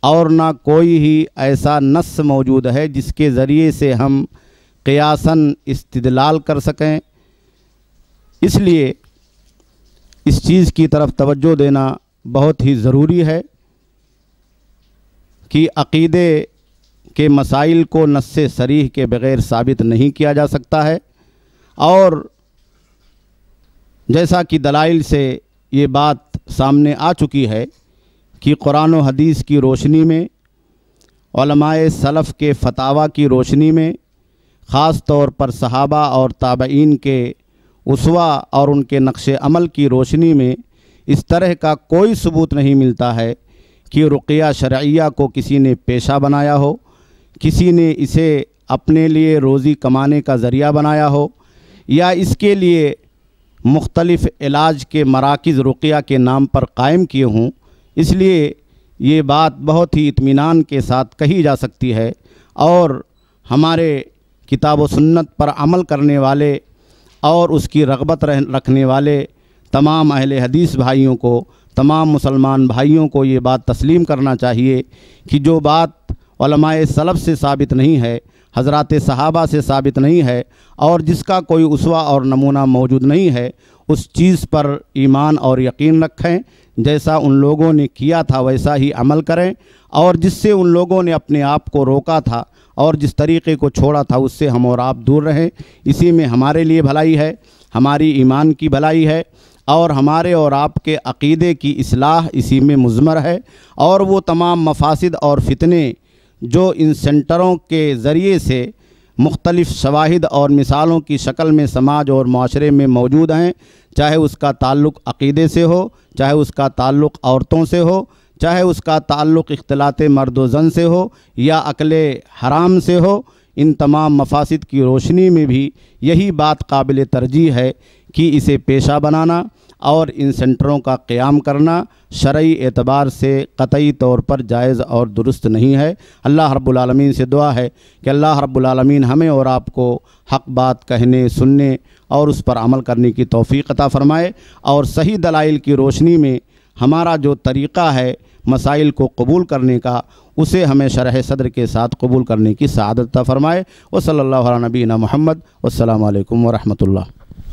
और ना कोई ही ऐसा नस मौजूद है जिसके ज़रिए से हम क़यासन इस्तलाल कर सकें। इसलिए इस चीज़ की तरफ़ तवज्जो देना बहुत ही ज़रूरी है कि अक़ीदे के मसाइल को नस सरीह के बग़ैर साबित नहीं किया जा सकता है। और जैसा कि दलाइल से ये बात सामने आ चुकी है कि कुरान हदीस की रोशनी में सलफ़ के फतावा की रोशनी में, ख़ास तौर पर सहाबा और ताबईन के उसवा और उनके नक्श अमल की रोशनी में इस तरह का कोई सबूत नहीं मिलता है कि रुकिया शर्या को किसी ने पेशा बनाया हो, किसी ने इसे अपने लिए रोज़ी कमाने का ज़रिया बनाया हो, या इसके लिए मुख्तलिफ़ इलाज के मराकज़ रुकिया के नाम पर कायम किए हूँ। इसलिए ये बात बहुत ही इत्मीनान के साथ कही जा सकती है और हमारे किताब सुन्नत पर अमल करने वाले और उसकी रगबत रखने वाले तमाम अहले हदीस भाइयों को, तमाम मुसलमान भाइयों को ये बात तस्लीम करना चाहिए कि जो बात सलब से साबित नहीं है, हज़रत सहाबा से साबित नहीं है, और जिसका कोई उसवा और नमूना मौजूद नहीं है, उस चीज़ पर ईमान और यकीन रखें, जैसा उन लोगों ने किया था वैसा ही अमल करें, और जिससे उन लोगों ने अपने आप को रोका था और जिस तरीक़े को छोड़ा था उससे हम और आप दूर रहें। इसी में हमारे लिए भलाई है, हमारी ईमान की भलाई है और हमारे और आपके अक़ीदे की असलाह इसी में मुजमर है और वो तमाम मफासद और फितने जो इन सेंटरों के ज़रिए से मुख्तलिफ़ शवाहिद और मिसालों की शक्ल में समाज और माशरे में मौजूद हैं, चाहे उसका ताल्लुक़ अक़ीदे से हो, चाहे उसका ताल्लुक़ औरतों से हो, चाहे उसका ताल्लुक़ इख्तलात मर्द जन से हो या अकल हराम से हो इन तमाम मफासद की रोशनी में भी यही बात काबिल तरजीह है कि इसे पेशा बनाना और इन सेंटरों का क़्याम करना शरई एतबार से कतई तौर पर जायज़ और दुरुस्त नहीं है। अल्लाह रब्बुल से दुआ है कि अल्लाह रब्बुल हमें और आपको हक बात कहने, सुनने और उस पर अमल करने की तोफ़ी अता फ़रमाए और सही दलाइल की रोशनी में हमारा जो तरीक़ा है मसाइल को कबूल करने का उसे हमें शरह सदर के साथ कबूल करने की सदत फ़रमाए। वसल्ला नबीना महमद वालकम वरहमल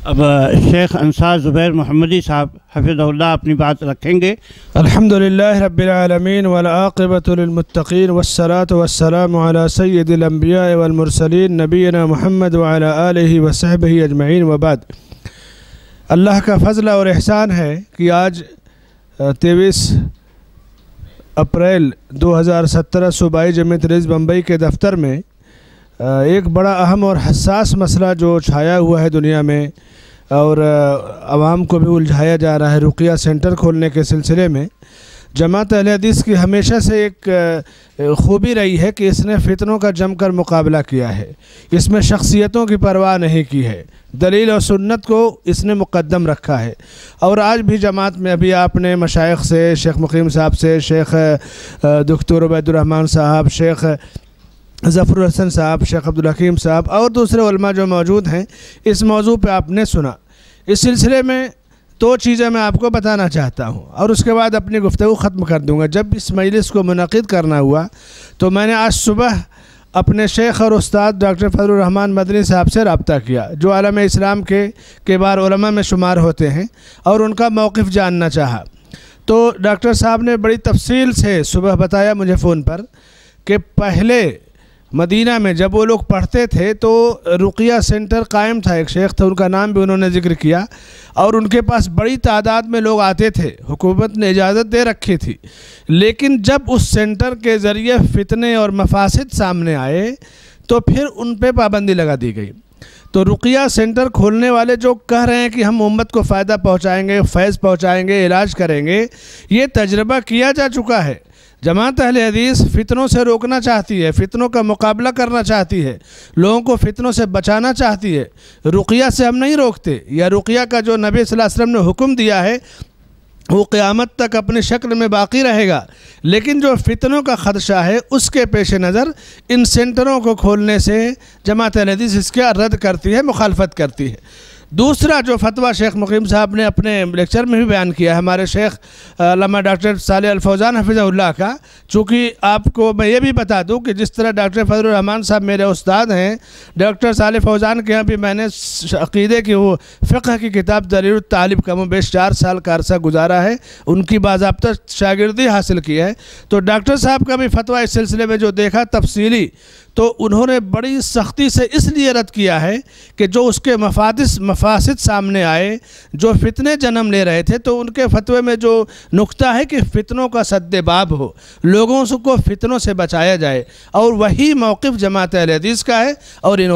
अब शेख अंसार ज़ुबैर मोहम्मदी साहब हफिज़ल्ला अपनी बात रखेंगे। अल्हम्दुलिल्लाह रब्बिल आलमीन वलाक़िबतुलमुत्तक़ीन वस्सलातु वस्सलामु अला सय्यिदिल अंबिया वल मुरसलीन नबीना मोहम्मद व अला आलिहि व सहबिहि अजमईन व बाद। अल्लाह का फ़ज़ल और एहसान है कि आज तेईस अप्रैल 2017 सूबाई जमत रिज बम्बई के दफ्तर में एक बड़ा अहम और हसास मसला जो छाया हुआ है दुनिया में और आवाम को भी उलझाया जा रहा है रुकिया सेंटर खोलने के सिलसिले में। जमात हदीस की हमेशा से एक खूबी रही है कि इसने फितनों का जमकर मुकाबला किया है। इसमें शख्सियतों की परवाह नहीं की है। दलील और सुन्नत को इसने मुकदम रखा है। और आज भी जमात में अभी आपने मशाइ से, शेख मुकीम साहब से, शेख दुख्तर उबैदुररहमान साहब, शेख ज़फ़र हसन साहब, शेख अब्दुल हकीम साहब और दूसरे जो मौजूद हैं, इस मौजू पर आपने सुना। इस सिलसिले में दो चीज़ें मैं आपको बताना चाहता हूँ। और उसके बाद अपनी गुफ्तु ख़त्म कर दूँगा। जब इस मजलिस को मनद करना हुआ तो मैंने आज सुबह अपने शेख और उस्ताद डॉक्टर फजलरहमान मदनी साहब से रबता किया, जो आलम इस्लाम के के बार में शुमार होते हैं और उनका मौक़ जानना चाहा। तो डॉक्टर साहब ने बड़ी तफसील से सुबह बताया मुझे फ़ोन पर कि पहले मदीना में जब वो लोग पढ़ते थे तो रुकिया सेंटर कायम था, एक शेख था, उनका नाम भी उन्होंने ज़िक्र किया। और उनके पास बड़ी तादाद में लोग आते थे, हुकूमत ने इजाज़त दे रखी थी। लेकिन जब उस सेंटर के ज़रिए फितने और मफासद सामने आए तो फिर उन पर पाबंदी लगा दी गई। तो रुकिया सेंटर खोलने वाले जो कह रहे हैं कि हम उम्मत को फ़ायदा पहुंचाएँगे, फैज़ पहुंचाएँगे, इलाज करेंगे, ये तजर्बा किया जा चुका है। जमात अहल हदीस फितनों से रोकना चाहती है, फितनों का मुकाबला करना चाहती है, लोगों को फितनों से बचाना चाहती है। रुकिया से हम नहीं रोकते, या रुकिया का जो नबी वसल्लम ने हुक्म दिया है, वो क़यामत तक अपनी शक्ल में बाकी रहेगा। लेकिन जो फितनों का ख़दशा है, उसके पेश नज़र इन सेंटरों को खोलने से जमात हदीस इसका रद्द करती है, मुखालफत करती है। दूसरा जो फतवा शेख मुकीम साहब ने अपने लेक्चर में भी बयान किया है, हमारे शेख लम्मा डॉक्टर साल अलफौज़ान हफिज़ल्ला का, चूँकि आपको मैं ये भी बता दूँ कि जिस तरह डॉक्टर फजलरहमान साहब मेरे उस्ताद हैं, डॉक्टर साल फौज़ान के यहाँ भी मैंने अकीदे की वो फ़िक्र की किताब दलील तालिब का बेश चार साल का अरसा गुजारा है, उनकी बाबा शागिर्दी हासिल की है। तो डॉक्टर साहब का भी फतवा इस सिलसिले में जो देखा, तफसीली तो उन्होंने बड़ी सख्ती से इसलिए रद्द किया है कि जो उसके मफादिस मफासद सामने आए जो फितने जन्म ले रहे थे तो उनके फतवे में जो नुकता है कि फ़ितनों का सद्दबाब हो लोगों को फ़ितनों से बचाया जाए। और वही मौक़ जमात हदीस का है और इन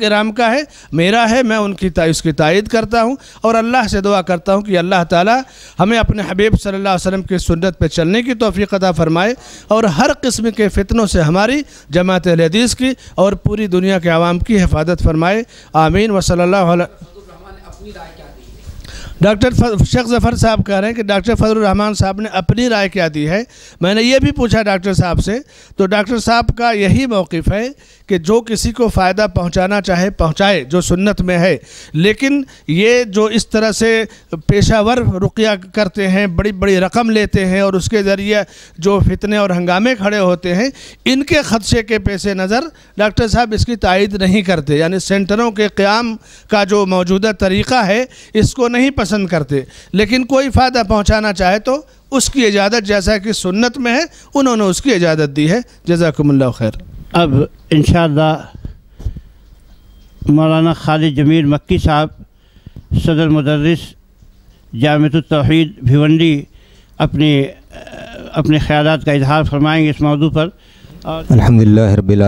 कराम का है। मेरा है मैं उनकी ता, उसकी तायद करता हूँ और अल्लाह से दुआ करता हूँ कि अल्लाह ताला हमें अपने हबीब सल्लल्लाहु अलैहि वसल्लम की सुन्नत पर चलने की तोफ़ी अता फ़रमाए और हर किस्म के फ़ितनों से हमारी जमात हदीस हदीस की और पूरी दुनिया के आवाम की हिफाजत फरमाए। आमीन वसल डॉक्टर शेख जफ़र साहब कह रहे हैं कि डॉक्टर फजल रहमान साहब ने अपनी राय क्या दी है? मैंने ये भी पूछा डॉक्टर साहब से तो डॉक्टर साहब का यही मौक़ है कि जो किसी को फ़ायदा पहुंचाना चाहे, पहुँचाए, जो सुन्नत में है। लेकिन ये जो इस तरह से पेशावर रुकिया करते हैं बड़ी बड़ी रकम लेते हैं और उसके ज़रिए जो फितने और हंगामे खड़े होते हैं, इनके खदशे के पेश नज़र डॉक्टर साहब इसकी तायद नहीं करते। यानी सेंटरों के क़्याम का जो मौजूदा तरीक़ा है, इसको नहीं पसंद करते। लेकिन कोई फ़ायदा पहुँचाना चाहे तो उसकी इजाज़त जैसा कि सुन्नत में है उन्होंने उसकी इजाज़त दी है। जजाकम्ला खैर। अब इन मौलाना खालिद जमीर मक्की साहब सदर मदरस जामतुतौहीद भिवंडी अपने अपने ख्याल का इजहार फरमाएँगे इस मौजू पर। और अल्हम्दुलिल्लाह रब्बिल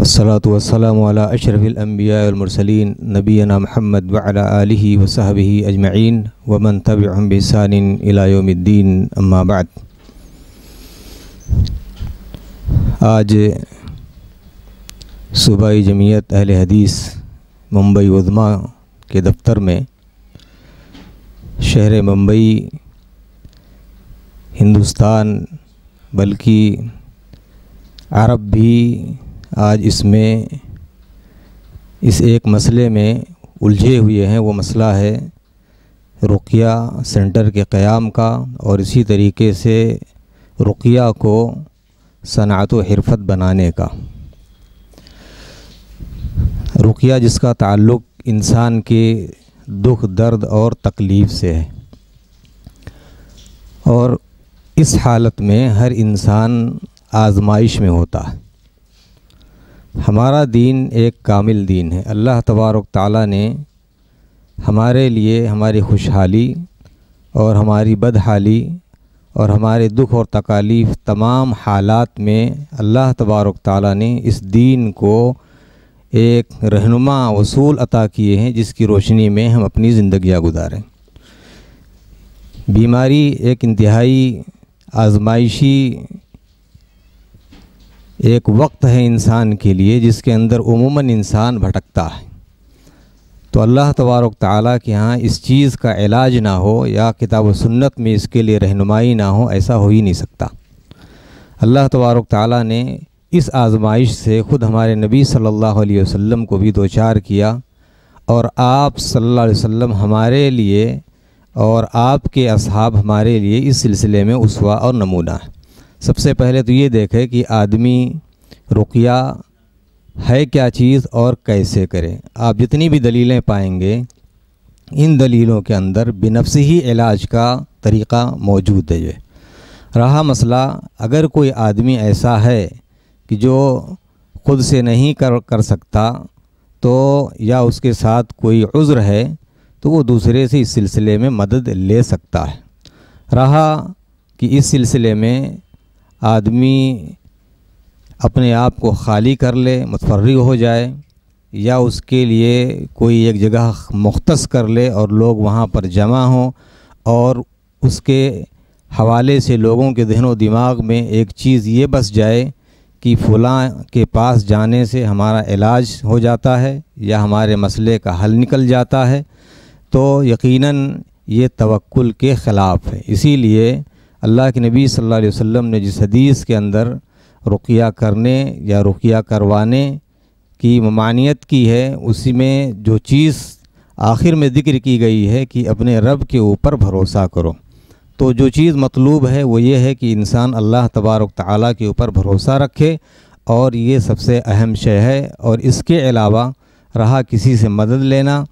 आलमीन वस्सलातु वस्सलामु अला अशरफिल अंबिया वल मुरसलीन नबीना मुहम्मद व अला आलिहि व सहबिहि अजमईन व मन तबिअहुम बिहसानिन इला यौमिद्दीन अम्मा बाद आज सूबाई जमीयत अहल हदीस मुंबई उज़मा के दफ्तर में शहर मुंबई हिंदुस्तान बल्कि अरब भी आज इसमें, इस एक मसले में उलझे हुए हैं, वो मसला है रुकिया सेंटर के क़याम का और इसी तरीके से रुकिया को सनात हरफत बनाने का। रुकिया जिसका ताल्लुक़ इंसान के दुख, दर्द और तकलीफ़ से है। और इस हालत में हर इंसान आजमाइश में होता है। हमारा दीन एक कामिल दीन है। अल्लाह तबारक ताला ने हमारे लिए हमारी खुशहाली और हमारी बदहाली और हमारे दुख और तकालीफ़ तमाम हालात में अल्लाह तबारक ताला ने इस दीन को एक रहनुमा वसूल अता किए हैं, जिसकी रोशनी में हम अपनी ज़िंदगियाँ गुजारें। बीमारी एक इंतहाई आजमाइशी एक वक्त है इंसान के लिए जिसके अंदर उमूमन इंसान भटकता है। तो अल्लाह तबारक ताली के यहाँ इस चीज़ का इलाज ना हो या किताब सुन्नत में इसके लिए रहनुमाई ना हो, ऐसा हो ही नहीं सकता। अल्लाह तबारक ताला ने इस आजमाइश से ख़ुद हमारे नबी सल्लल्लाहु अलैहि वसल्लम को भी दो चार किया और आप सल्लल्लाहु अलैहि वसल्लम हमारे लिए और आपके असहाब हमारे लिए इस सिलसिले में उसवा और नमूना है। सबसे पहले तो ये देखें कि आदमी रुकिया है क्या चीज़ और कैसे करें। आप जितनी भी दलीलें पाएँगे, इन दलीलों के अंदर बेनफ्स ही इलाज का तरीक़ा मौजूद है रहा मसला, अगर कोई आदमी ऐसा है कि जो ख़ुद से नहीं कर कर सकता तो या उसके साथ कोई उज़्र है तो वो दूसरे से इस सिलसिले में मदद ले सकता है। रहा कि इस सिलसिले में आदमी अपने आप को खाली कर ले मुतफरग हो जाए, या उसके लिए कोई एक जगह मुख्त कर ले और लोग वहाँ पर जमा हों और उसके हवाले से लोगों के जहन दिमाग में एक चीज़ ये बस जाए कि फ़लाँ के पास जाने से हमारा इलाज हो जाता है या हमारे मसले का हल निकल जाता है। तो यकीनन ये तवक्कुल के ख़िलाफ़ है। इसीलिए अल्लाह के नबी सल्लल्लाहु अलैहि वसल्लम ने जिस हदीस के अंदर रुकिया करने या रुकिया करवाने की ममानियत की है, उसी में जो चीज़ आखिर में ज़िक्र की गई है कि अपने रब के ऊपर भरोसा करो। तो जो चीज़ मतलूब है, वो ये है कि इंसान अल्लाह तबारक ताला के ऊपर भरोसा रखे और ये सबसे अहम शय है और इसके अलावा रहा किसी से मदद लेना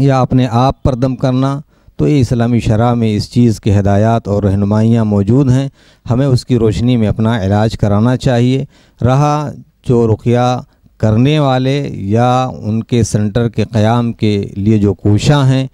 या अपने आप पर दम करना तो ये इस्लामी शराह में इस चीज़ के हदायत और रहनुमाइयाँ मौजूद हैं। हमें उसकी रोशनी में अपना इलाज कराना चाहिए। रहा जो रुकिया करने वाले या उनके सेंटर के क़्याम के लिए जो कोशाँ हैं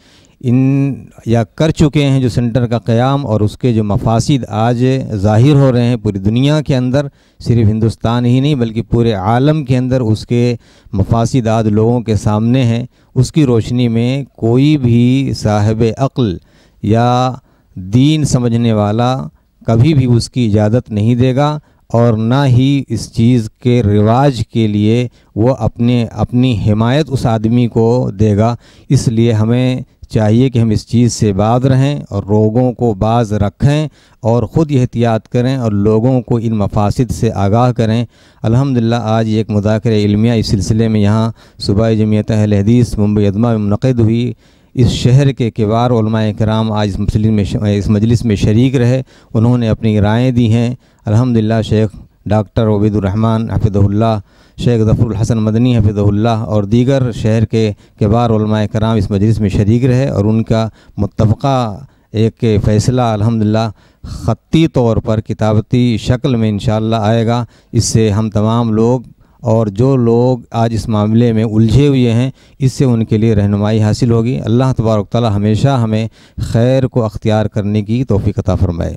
इन, या कर चुके हैं जो सेंटर का क़याम और उसके जो मफासिद आज ज़ाहिर हो रहे हैं पूरी दुनिया के अंदर, सिर्फ़ हिंदुस्तान ही नहीं बल्कि पूरे आलम के अंदर उसके मफासिद आज लोगों के सामने हैं। उसकी रोशनी में कोई भी साहिब अक्ल या दीन समझने वाला कभी भी उसकी इजाज़त नहीं देगा और ना ही इस चीज़ के रिवाज के लिए वो अपने, अपनी हिमायत उस आदमी को देगा। इसलिए हमें चाहिए कि हम इस चीज़ से बाद रहें और लोगों को बाज रखें और ख़ुद एहतियात करें और लोगों को इन मफासद से आगाह करें। अल्हम्दुलिल्लाह, आज एक मुदाकर इल्मिया इस सिलसिले में यहाँ सुबह जमीयत हदीस, मुंबई अदमा में मुनद हुई। इस शहर के किबार कराम आज इस मजलिस में इस मजलिस में शरीक रहे। उन्होंने अपनी रायें दी हैं। अल्हम्दुलिल्लाह, शेख डॉक्टर ओबीदुररहमान हफिदुल्ला शेख हसन मदनी हफिदुल्ला और दीगर शहर के किबार कराम इस मजलिस में शरीक रहे और उनका मुतफ़ा एक फ़ैसला, अल्हम्दुलिल्लाह ख़ती तौर पर किताबती शक्ल में इन आएगा। इससे हम तमाम लोग और जो लोग आज इस मामले में उलझे हुए हैं, इससे उनके लिए रहनुमाई हासिल होगी। अल्लाह तबारक ताली हमेशा हमें खैर को अख्तियार करने की तोफ़ी कता फ़रमाए।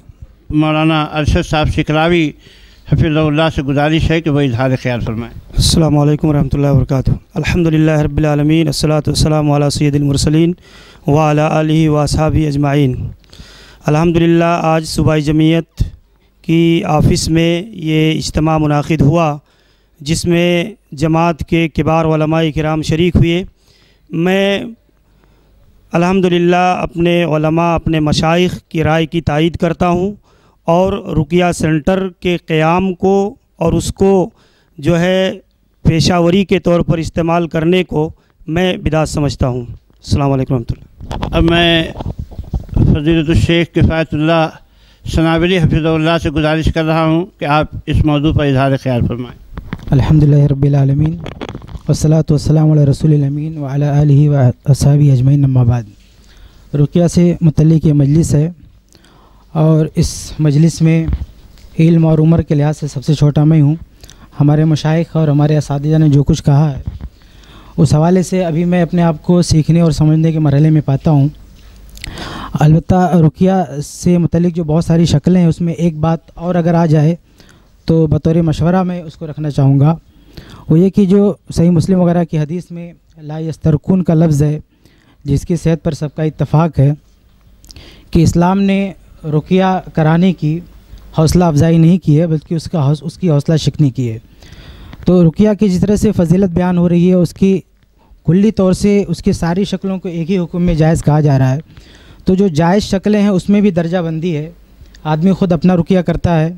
मौलाना अरशद साहब शिकरावी हफिज़ल्ला से गुजारिश है कि वह इजहार ख्याल फरमाएँ। अल्लाम वरहमल वर्क अलहमदिल्ला रबालमीन असलातम सैदमरसलिन वाली वासाबी अजमाइन अल्हम्दुलिल्लाह, आज सूबाई जमीयत की ऑफ़िस में ये इज्तम मुनद हुआ, जिसमें जमात के किबार कराम शरीक हुए। मैं अल्हम्दुलिल्लाह अपने अपने मशाइ की राय की तायद करता हूँ और रुकिया सेंटर के क़्याम को और उसको जो है पेशावरी के तौर पर इस्तेमाल करने को मैं बिदात समझता हूँ। अल्लाम वरहमल अब मैं फजीलतशेख किफ़ायतुल्ला सनावली हफिज़ल्ला से गुजारिश कर रहा हूँ कि आप इस मौजू पर इजहार ख्याल फरमाएँ। अल्हम्दुलिल्लाह रब्बिल आलमीन वसलात वसलाम रसूल अमीन वाली वसाबी अजमैन नम्माबाद रुकिया से मुतलिक ये मजलिस है और इस मजलिस में इल्म और उम्र के लिहाज से सबसे छोटा मैं हूँ। हमारे मशाइ और हमारे इस ने जो कुछ कहा है, उस हवाले से अभी मैं अपने आप को सीखने और समझने के मरहले में पाता हूँ। अलबत् रुकिया से मतलब जो बहुत सारी शक्लें हैं, उसमें एक बात और अगर आ जाए तो बतौर मशवरा मैं उसको रखना चाहूँगा। वो ये कि जो सही मुस्लिम वगैरह की हदीस में लास्तरकून का लफ्ज़ है, जिसकी सेहत पर सबका इतफ़ाक़ है, कि इस्लाम ने रुकिया कराने की हौसला अफजाई नहीं की है बल्कि उसका हौस, उसकी हौसला शिकनी की है। तो रुकिया की जिस तरह से फजीलत बयान हो रही है उसकी कुल्ली तौर से उसकी सारी शक्लों को एक ही हुक्म में जायज़ कहा जा रहा है। तो जो जायज़ शक्लें हैं उसमें भी दर्जा बंदी है। आदमी ख़ुद अपना रुकिया करता है।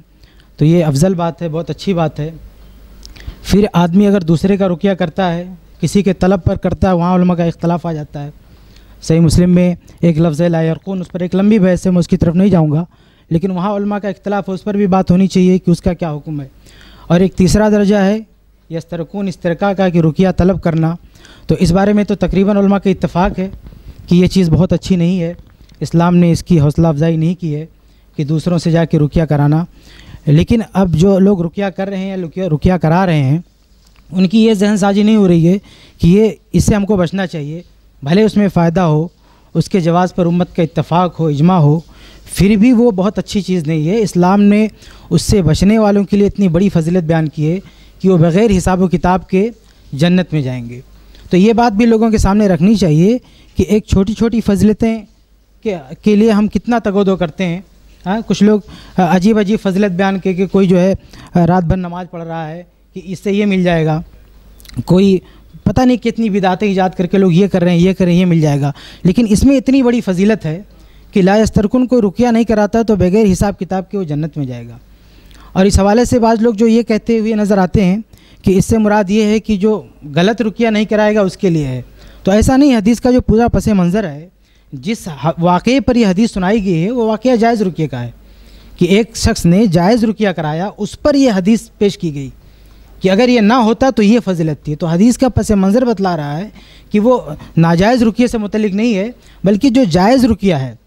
तो ये अफजल बात है बहुत अच्छी बात है। फिर आदमी अगर दूसरे का रुकिया करता है किसी के तलब पर करता है वहाँ का इख्तलाफ आ जाता है। सही मुस्लिम में एक लफ्ज़ है लायरकून उस पर एक लंबी बहस है, मैं उसकी तरफ़ नहीं जाऊँगा। लेकिन वहाँ उलमा का इख्तलाफ है, उस पर भी बात होनी चाहिए कि उसका क्या हुक्म है। और एक तीसरा दर्जा है, यस्तरकून इस तरह का, कि रुकिया तलब करना। तो इस बारे में तो तकरीबन उलमा का इतफ़ाक़ है कि ये चीज़ बहुत अच्छी नहीं है। इस्लाम ने इसकी हौसला अफजाई नहीं की है कि दूसरों से जाके रुकिया कराना। लेकिन अब जो लोग रुकिया कर रहे हैं या रुकिया करा रहे हैं, उनकी ये जहन साजी नहीं हो रही है कि ये इससे हमको बचना चाहिए। भले उसमें फ़ायदा हो उसके जवाज़ पर उम्मत का इतफ़ाक़ हो इजमा हो फिर भी वो बहुत अच्छी चीज़ नहीं है। इस्लाम ने उससे बचने वालों के लिए इतनी बड़ी फजीलत बयान की है कि वो बग़ैर हिसाब व किताब के जन्नत में जाएँगे। तो ये बात भी लोगों के सामने रखनी चाहिए कि एक छोटी छोटी फजलतें के, के लिए हम कितना तगोदो करते हैं। हाँ कुछ लोग अजीब अजीब फजलत बयान के कि कोई जो है रात भर नमाज़ पढ़ रहा है कि इससे ये मिल जाएगा। कोई पता नहीं कितनी बिदातें ईजाद करके लोग ये कर रहे हैं, ये कर रहे हैं, ये मिल जाएगा। लेकिन इसमें इतनी बड़ी फजीलत है कि लास्तरकुन को रुकिया नहीं कराता तो बगैर हिसाब किताब के वो जन्नत में जाएगा। और इस हवाले से बाज़ लोग जो ये कहते हुए नज़र आते हैं कि इससे मुराद ये है कि जो गलत रुकिया नहीं कराएगा उसके लिए है। तो ऐसा नहीं, हदीस का जो पूरा पस मंज़र है, जिस वाक़े पर यह हदीस सुनाई गई है, वो वाक़ जायज़ रुकिए का है। कि एक शख्स ने जायज़ रुकिया कराया, उस पर यह हदीस पेश की गई। कि अगर ये ना होता तो ये फजीलत थी। तो हदीस का पस मंज़र बतला रहा है कि वो नाजायज़ रुकिए से मुतलिक नहीं है, बल्कि जो जायज़ रुकिया है,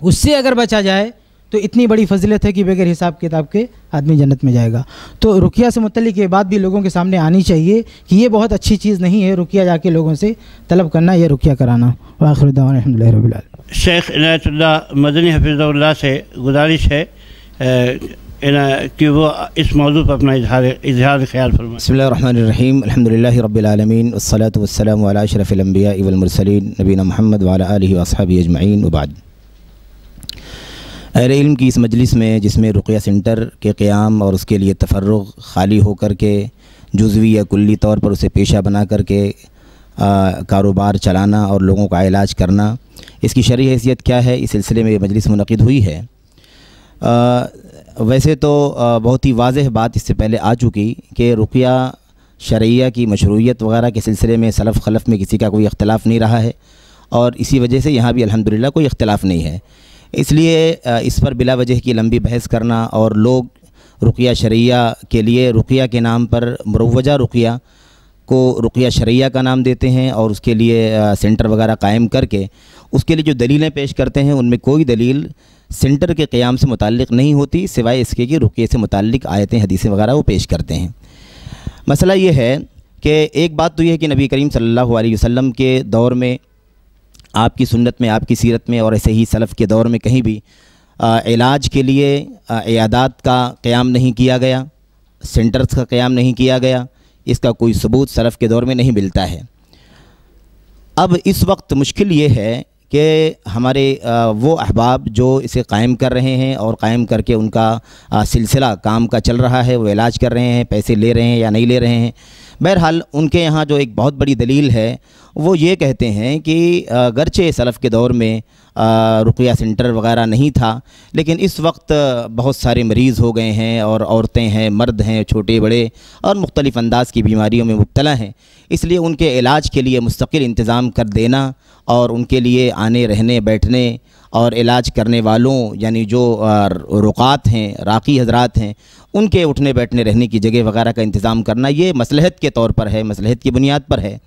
उससे अगर बचा जाए तो इतनी बड़ी फजीलत है कि बगैर हिसाब किताब के आदमी जन्नत में जाएगा। तो रुकिया से मुतलिक ये बात भी लोगों के सामने आनी चाहिए कि ये बहुत अच्छी चीज़ नहीं है रुकिया जाके लोगों से तलब करना या रुकिया कराना। वाखिर शेख इनायतुल्ला मदनी हफीज़ल्ला से गुजारिश है कि वो इस मौजू पर अपना इजहार ख्याल फरमाएँ। अलहमदिल्ला रबालमीन वसलात वसलम अशरफ़िलम्बिया महमद वाली वसहबी अजमाइन, उबाद। अहल इल्म की इस मजलिस में, जिसमें रुक़िया सेंटर के क़्याम और उसके लिए तफ़र्रुग खाली होकर के, जुज़वी या कुल्ली तौर पर उसे पेशा बना कर के कारोबार चलाना और लोगों का इलाज करना, इसकी शरी हैसियत क्या है? इस सिलसिले में ये मजलिस मनद हुई है। वैसे तो बहुत ही वाजह बात इससे पहले आ चुकी कि रुकिया शरिया की मशरूत वगैरह के सिलसिले में सलफ़ खलफ़ में किसी का कोई अख्तिलाफ़ नहीं रहा है और इसी वजह से यहाँ भी अल्हम्दुलिल्लाह कोई अख्तिलाफ़ नहीं है। इसलिए इस पर बिला वजह की लंबी बहस करना और लोग रुक़िया शरिया के लिए, रुक़िया के नाम पर मरवजा रुक़िया को रुक़िया शरिया का नाम देते हैं और उसके लिए सेंटर वगैरह कायम करके, उसके लिए जो दलीलें पेश करते हैं, उनमें कोई दलील सेंटर के क़्याम से मुतक़ नहीं होती, सिवाय इसके कि रुक़ये से मुतक़ आयतें, हदीसें वगैरह वो पेश करते हैं। मसला ये है कि एक बात तो यह है कि नबी करीम सल्लल्लाहु अलैहि वसल्लम के दौर में, आपकी सुन्नत में, आपकी सीरत में और ऐसे ही सलफ़ के दौर में कहीं भी इलाज के लिए इयादात का क़्याम नहीं किया गया, सेंटर्स का क़्याम नहीं किया गया इसका कोई सबूत सरफ़ के दौर में नहीं मिलता है। अब इस वक्त मुश्किल ये है कि हमारे वो अहबाब जो इसे कायम कर रहे हैं और कायम करके उनका सिलसिला, काम का चल रहा है, वो इलाज कर रहे हैं, पैसे ले रहे हैं या नहीं ले रहे हैं बहरहाल, उनके यहाँ जो एक बहुत बड़ी दलील है, वो ये कहते हैं कि गरचे सलफ़ के दौर में रुकिया सेंटर वगैरह नहीं था, लेकिन इस वक्त बहुत सारे मरीज़ हो गए हैं और औरतें हैं, मर्द हैं, छोटे, बड़े और मुख्तलिफ़ अंदाज की बीमारियों में मुबतला हैं। इसलिए उनके इलाज के लिए मुस्तकिल इंतज़ाम कर देना और उनके लिए आने, रहने, बैठने और इलाज करने वालों, यानी जो रुकात हैं, राकी हजरात हैं उनके उठने बैठने रहने की जगह वगैरह का इंतज़ाम करना ये मसलहत के तौर पर है, मसलहत की बुनियाद पर है।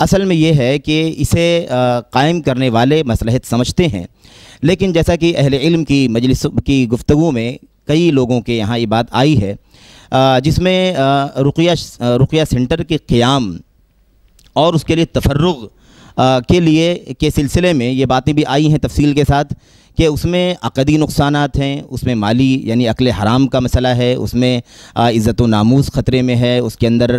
असल में ये है कि इसे कायम करने वाले मसलहत समझते हैं। लेकिन जैसा कि अहल इल्म की मजलिस, की गुफ्तु में कई लोगों के यहाँ ये बात आई है जिसमें रुकिया रुकिया सेंटर के क़्याम और उसके लिए तफर्रुग के लिए, के सिलसिले में ये बातें भी आई हैं तफसील के साथ कि उसमें अकदी नुकसान हैं, उसमें माली यानी अकल हराम का मसला है, उसमें इज़्ज़त नामूस ख़तरे में है, उसके अंदर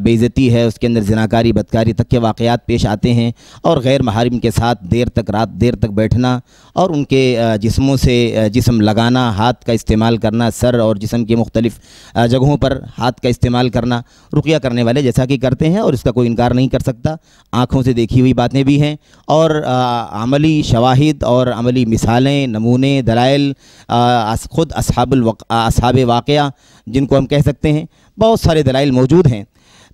बेज़ती है, उसके अंदर जनाकारी, बदकारी तक के वाक़ात पेश आते हैं और गैर महारम के साथ देर तक रात, देर तक बैठना और उनके जिसमों से जिसम लगाना, हाथ का इस्तेमाल करना, सर और जिसम के मुख्तलिफ़ जगहों पर हाथ का इस्तेमाल करना, रुकिया करने वाले जैसा कि करते हैं और इसका कोई इनकार नहीं कर सकता। आँखों से देखी हुई बातें भी हैं और अमली शवाहिद और अमली मिसाल मिसालें नमूने दलाइल ख़ुद असहाबुल असहाब वाक़ जिनको हम कह सकते हैं बहुत सारे दलाइल मौजूद हैं।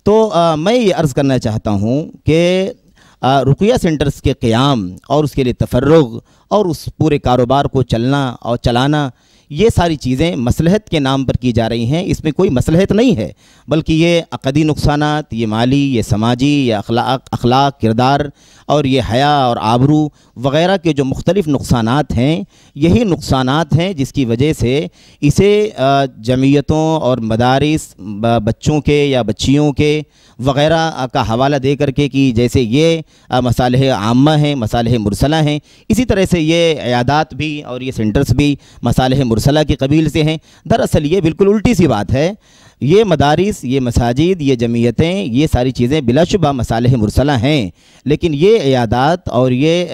तो आ, मैं ये अर्ज़ करना चाहता हूँ कि रुकिया सेंटर्स के क़्याम और उसके लिए तफरग और उस पूरे कारोबार को चलना और चलाना ये सारी चीज़ें मसलहत के नाम पर की जा रही हैं। इसमें कोई मसलहत नहीं है, बल्कि ये अकदी नुकसान ये माली, ये समाजी, ये अखलाक अखलाक, किरदार और ये हया और आबरू वग़ैरह के जो मुख्तलिफ़ नुकसान हैं, यही नुकसान हैं जिसकी वजह से इसे जमीयतों और मदारस बच्चों के या बच्चियों के वग़ैरह का हवाला दे करके कि जैसे ये मसाल आमा हैं मसाल मुरसला हैं, इसी तरह से ये अयादात भी और ये सेंटर्स भी मसाल मुरसला के कबील से हैं। दरअसल ये बिल्कुल उल्टी सी बात है। ये मदारिस, ये मसाजिद, ये जमीयतें, ये सारी चीज़ें बिलाशुबा मसाल मुरसला हैं। लेकिन ये अयादात और ये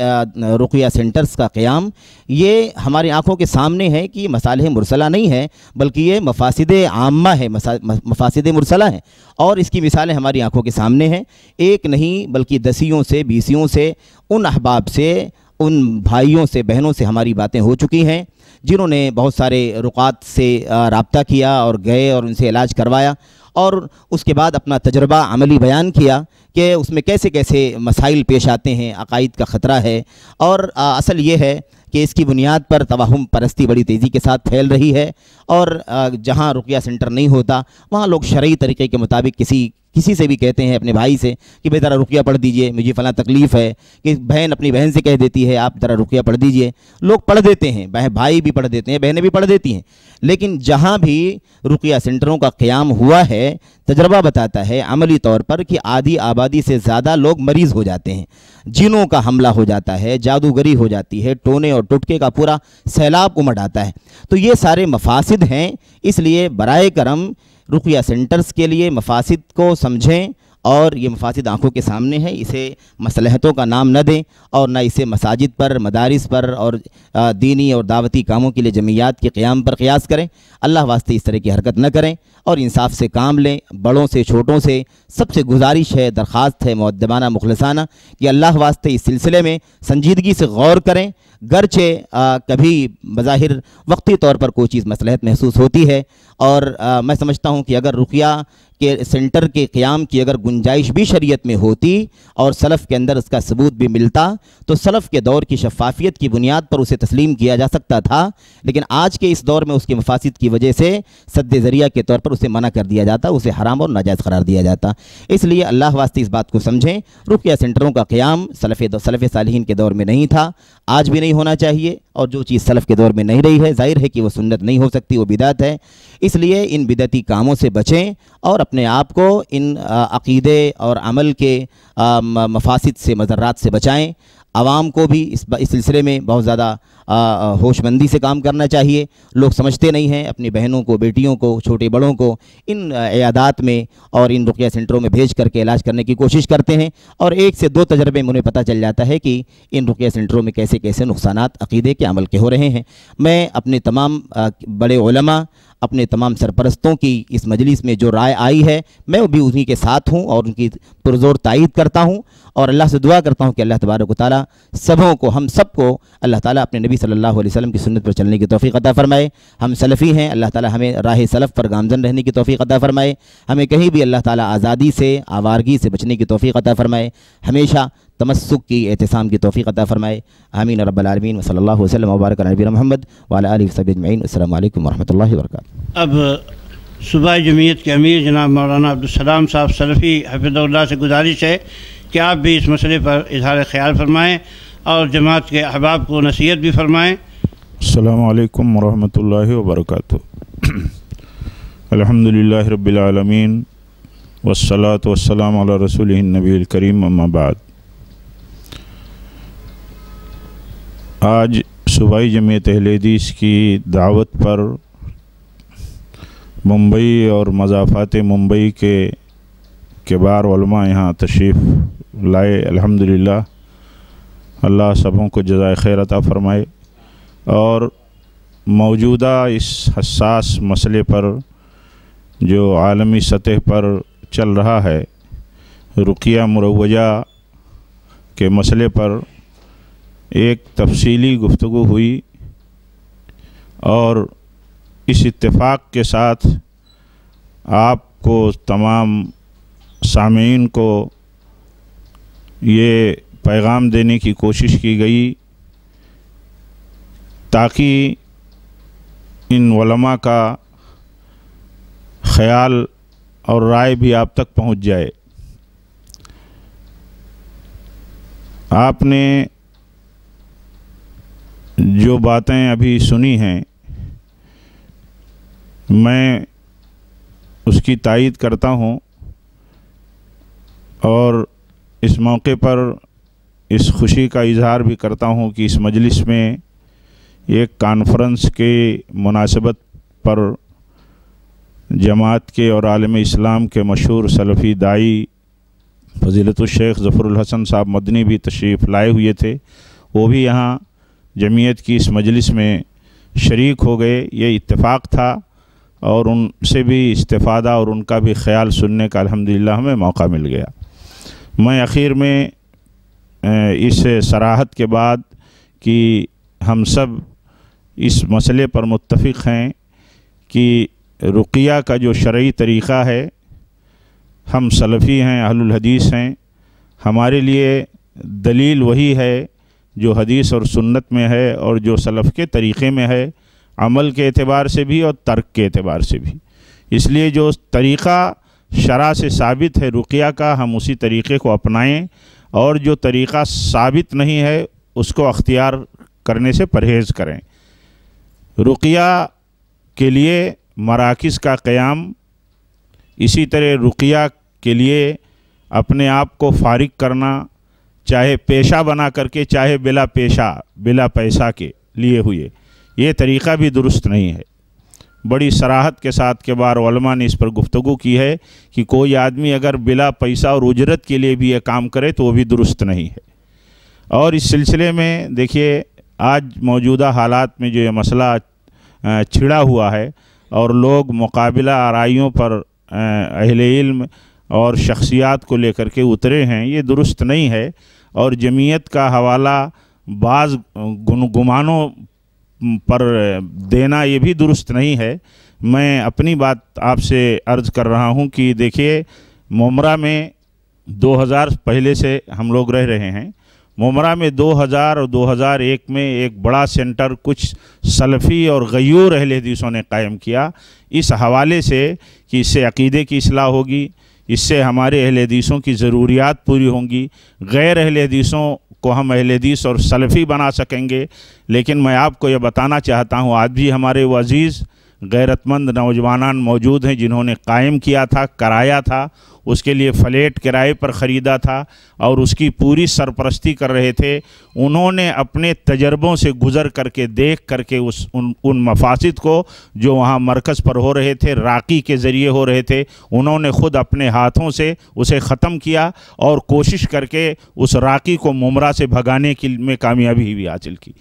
रुकिया सेंटर्स का क़्याम, ये हमारी आँखों के सामने है कि मसाल मुरसला नहीं है, बल्कि ये मफासद आमा है मफासद मुरसला है। और इसकी मिसालें हमारी आँखों के सामने हैं। एक नहीं, बल्कि दसियों से, बीसियों से, उन अहबाब से, उन भाइयों से, बहनों से हमारी बातें हो चुकी हैं। जिन्होंने बहुत सारे रुकात से रबता किया और गए और उनसे इलाज करवाया और उसके बाद अपना तजर्बा अमली बयान किया कि उसमें कैसे कैसे मसाइल पेश आते हैं अकायद का ख़तरा है और आ, असल ये है कि इसकी बुनियाद पर तवाहम परस्ती बड़ी तेज़ी के साथ फैल रही है और जहाँ रुकिया सेंटर नहीं होता वहाँ लोग शर्य तरीके के मुताबिक किसी किसी से भी कहते हैं, अपने भाई से, कि भाई ज़रा रुकिया पढ़ दीजिए, मुझे फ़ला तकलीफ़ है, कि बहन अपनी बहन से कह देती है, आप ज़रा रुकिया पढ़ दीजिए। लोग पढ़ देते हैं, बह, भाई भी पढ़ देते हैं, बहनें भी पढ़ देती हैं। लेकिन जहाँ भी रुकिया सेंटरों का क़्याम हुआ है, तजर्बा बताता है अमली तौर पर कि आधी आबादी से ज़्यादा लोग मरीज़ हो जाते हैं। जिनों का हमला हो जाता है, जादूगरी हो जाती है, टोने और टुटके का पूरा सैलाब उमड़ आता है। तो ये सारे मफासिद हैं, इसलिए बर करम रुकिया सेंटर्स के लिए मफासद को समझें और ये मफासद आँखों के सामने है। इसे मसलहतों का नाम न दें और न इसे मसाजिद पर मदारस पर और दीनी और दावती कामों के लिए जमीयात के क़्याम पर क़यास करें। अल्लाह वास्ते इस तरह की हरकत न करें और इंसाफ से काम लें बड़ों से छोटों से। सबसे गुजारिश है दरख्वास्त है मुद्दबाना मुखलसाना कि अल्लाह वास्ते इस सिलसिले में संजीदगी से गौर करें। गरचे कभी बज़ाहिर वक्ती तौर पर कोई चीज़ मसलहत महसूस होती है और आ, मैं समझता हूँ कि अगर रुकिया के सेंटर के क़्याम की अगर गुंजाइश भी शरीयत में होती और सलफ़ के अंदर उसका सबूत भी मिलता तो सलफ़ के दौर की शफाफियत की बुनियाद पर उसे तस्लीम किया जा सकता था। लेकिन आज के इस दौर में उसके मफासिद की वजह से सद ज़रिया के तौर पर उसे मना कर दिया जाता, उसे हराम और नाजायज़ करार दिया जाता। इसलिए अल्लाह वास्ते इस बात को समझें, रुकिया सेंटरों का क़्याम सलफ़ सलफ़ सालहीन के दौर में नहीं था, आज भी नहीं होना चाहिए। और जो चीज़ सलफ़ के दौर में नहीं रही है, ज़ाहिर है कि वो सुन्नत नहीं हो सकती, वो बिदात है। इसलिए इन बिदती कामों से बचें और अपने आप को इन अकीदे और अमल के मफासद से मजरात से बचाएँ। आवाम को भी इस इस सिलसिले में बहुत ज़्यादा होशमंदी से काम करना चाहिए। लोग समझते नहीं हैं, अपनी बहनों को, बेटियों को, छोटे बड़ों को, इन अयादात में और इन रुकिया सेंटरों में भेज करके इलाज करने की कोशिश करते हैं और एक से दो तजर्बे में उन्हें पता चल जाता है कि इन रुकिया सेंटरों में कैसे कैसे नुकसान अकीदे के अमल के हो रहे हैं। मैं अपने तमाम बड़े अपने तमाम सरपरस्तों की इस मजलिस में जो राय आई है, मैं भी उन्हीं के साथ हूँ और उनकी पुरजोर तायद करता हूँ और अल्लाह से दुआ करता हूँ कि अल्लाह तबारक ताली सबों को, हम सबको अल्लाह ताली अपने नबी अलैहि वसल्लम की सुन्नत पर चलने की तोफ़ी अदा फ़रमाए। हम सलफ़ी हैं, अल्लाह ताली हमें राह सलफ़ पर गामजन रहने की तोफ़ी अदा फ़रमाए। हमें कहीं भी अल्लाह ताली आज़ादी से, आवारगी से बचने की तोफ़ी अदा फ़रमाए। हमेशा तमस्सुक की एहतसाम की तोफ़ी अदा फ़रमाए। आमीन रबालमीन वसलम वबारक नबी महमद वाली सबीन अल्लाम वरहमल वर्क अब सुबह जमीयत के अमीर जनाब मौलाना अब्दुलसलाम साहब सलफ़ी हफिज़ल्ला से गुजारिश है कि आप भी इस मसले पर इजहार ख्याल फरमाएँ और जमात के अहबाब को नसीहत भी फरमाएँ। अल्लाम वरहमल वर्क अलहमदिल्ला रबालमीन वसलात वसलाम रसूल नबी करीम अम्माबाद आज सूबाई जमीयत हदीस की दावत पर मुंबई और मजाफात मुंबई के किबार यहाँ तशरीफ़ लाए। अल्हम्दुलिल्लाह, अल्लाह सबों को जजाय खैर अता फ़रमाए। और मौजूदा इस हसास मसले पर जो आलमी सतह पर चल रहा है, रुकिया मुरवजा के मसले पर एक तफसीली गुफ्तु हुई और इस इत्तेफाक के साथ आपको तमाम सामीन को ये पैगाम देने की कोशिश की गई ताकि इन वलमा का ख़याल और राय भी आप तक पहुँच जाए। आपने जो बातें अभी सुनी हैं, मैं उसकी तायद करता हूँ और इस मौके पर इस खुशी का इजहार भी करता हूँ कि इस मजलिस में एक कॉन्फ्रेंस के मुनासबत पर जमात के और आलम इस्लाम के मशहूर सलफ़ी दाई फजीलतुलशेख ज़फ़रुलहसन साहब मदनी भी तशरीफ़ लाए हुए थे। वो भी यहाँ जमीयत की इस मजलिस में शरीक हो गए, ये इत्तेफाक था और उनसे भी इस्तेफ़ादा और उनका भी ख्याल सुनने का अल्हम्दुलिल्लाह हमें मौका मिल गया। मैं आखिर में इस सराहत के बाद कि हम सब इस मसले पर मुतफ़ हैं कि रुकिया का जो शर्य तरीक़ा है, हम सलफ़ी हैं, अहलुल हदीस हैं, हमारे लिए दलील वही है जो हदीस और सुन्नत में है और जो सलफ़ के तरीक़े में है, अमल के अतबार से भी और तर्क के अतबार से भी। इसलिए जो तरीक़ा शरा से साबित है, रुकिया का, हम उसी तरीक़े को अपनाएँ और जो तरीक़ा साबित नहीं है, उसको अख्तियार करने से परहेज़ करें। रुकिया के लिए मराकज़ का क़याम, इसी तरह रुकिया के लिए अपने आप को फारिग करना चाहे पेशा बना करके, चाहे बिला पेशा, बिला पैसा के लिए हुए। ये तरीक़ा भी दुरुस्त नहीं है। बड़ी सराहत के साथ के बार वलमा ने इस पर गुफ्तु की है कि कोई आदमी अगर बिला पैसा और उजरत के लिए भी ये काम करे तो वो भी दुरुस्त नहीं है। और इस सिलसिले में देखिए, आज मौजूदा हालात में जो ये मसला छिड़ा हुआ है और लोग मुकाबला आरइयों पर अहल इल्म और शख्सियात को लेकर के उतरे हैं, ये दुरुस्त नहीं है। और जमीयत का हवाला बाज़ गुमानों पर देना, ये भी दुरुस्त नहीं है। मैं अपनी बात आपसे अर्ज़ कर रहा हूँ कि देखिए, मुमरा में 2000 पहले से हम लोग रह रहे हैं। मुमरा में 2000 और 2001 में एक बड़ा सेंटर, कुछ सलफ़ी और गयूर अहल हदीसों ने कायम किया। इस हवाले से कि इससे अकीदे की असलाह होगी इससे हमारे अहल हदीसों की ज़रूरियात पूरी होंगी। गैर अहल हदीसों को हम अहल हदीस और सलफ़ी बना सकेंगे। लेकिन मैं आपको यह बताना चाहता हूँ, आज भी हमारे वो अज़ीज़, गैरतमंद नौजवान मौजूद हैं जिन्होंने कायम किया था, कराया था उसके लिए फ्लैट किराए पर ख़रीदा था और उसकी पूरी सरपरस्ती कर रहे थे। उन्होंने अपने तजर्बों से गुज़र करके देख करके उस, उन उन मफासिद को, जो वहाँ मरकज़ पर हो रहे थे, राकी के ज़रिए हो रहे थे, उन्होंने ख़ुद अपने हाथों से उसे ख़त्म किया और कोशिश करके उस राकी को मुमरा से भगाने की में कामयाबी भी हासिल की।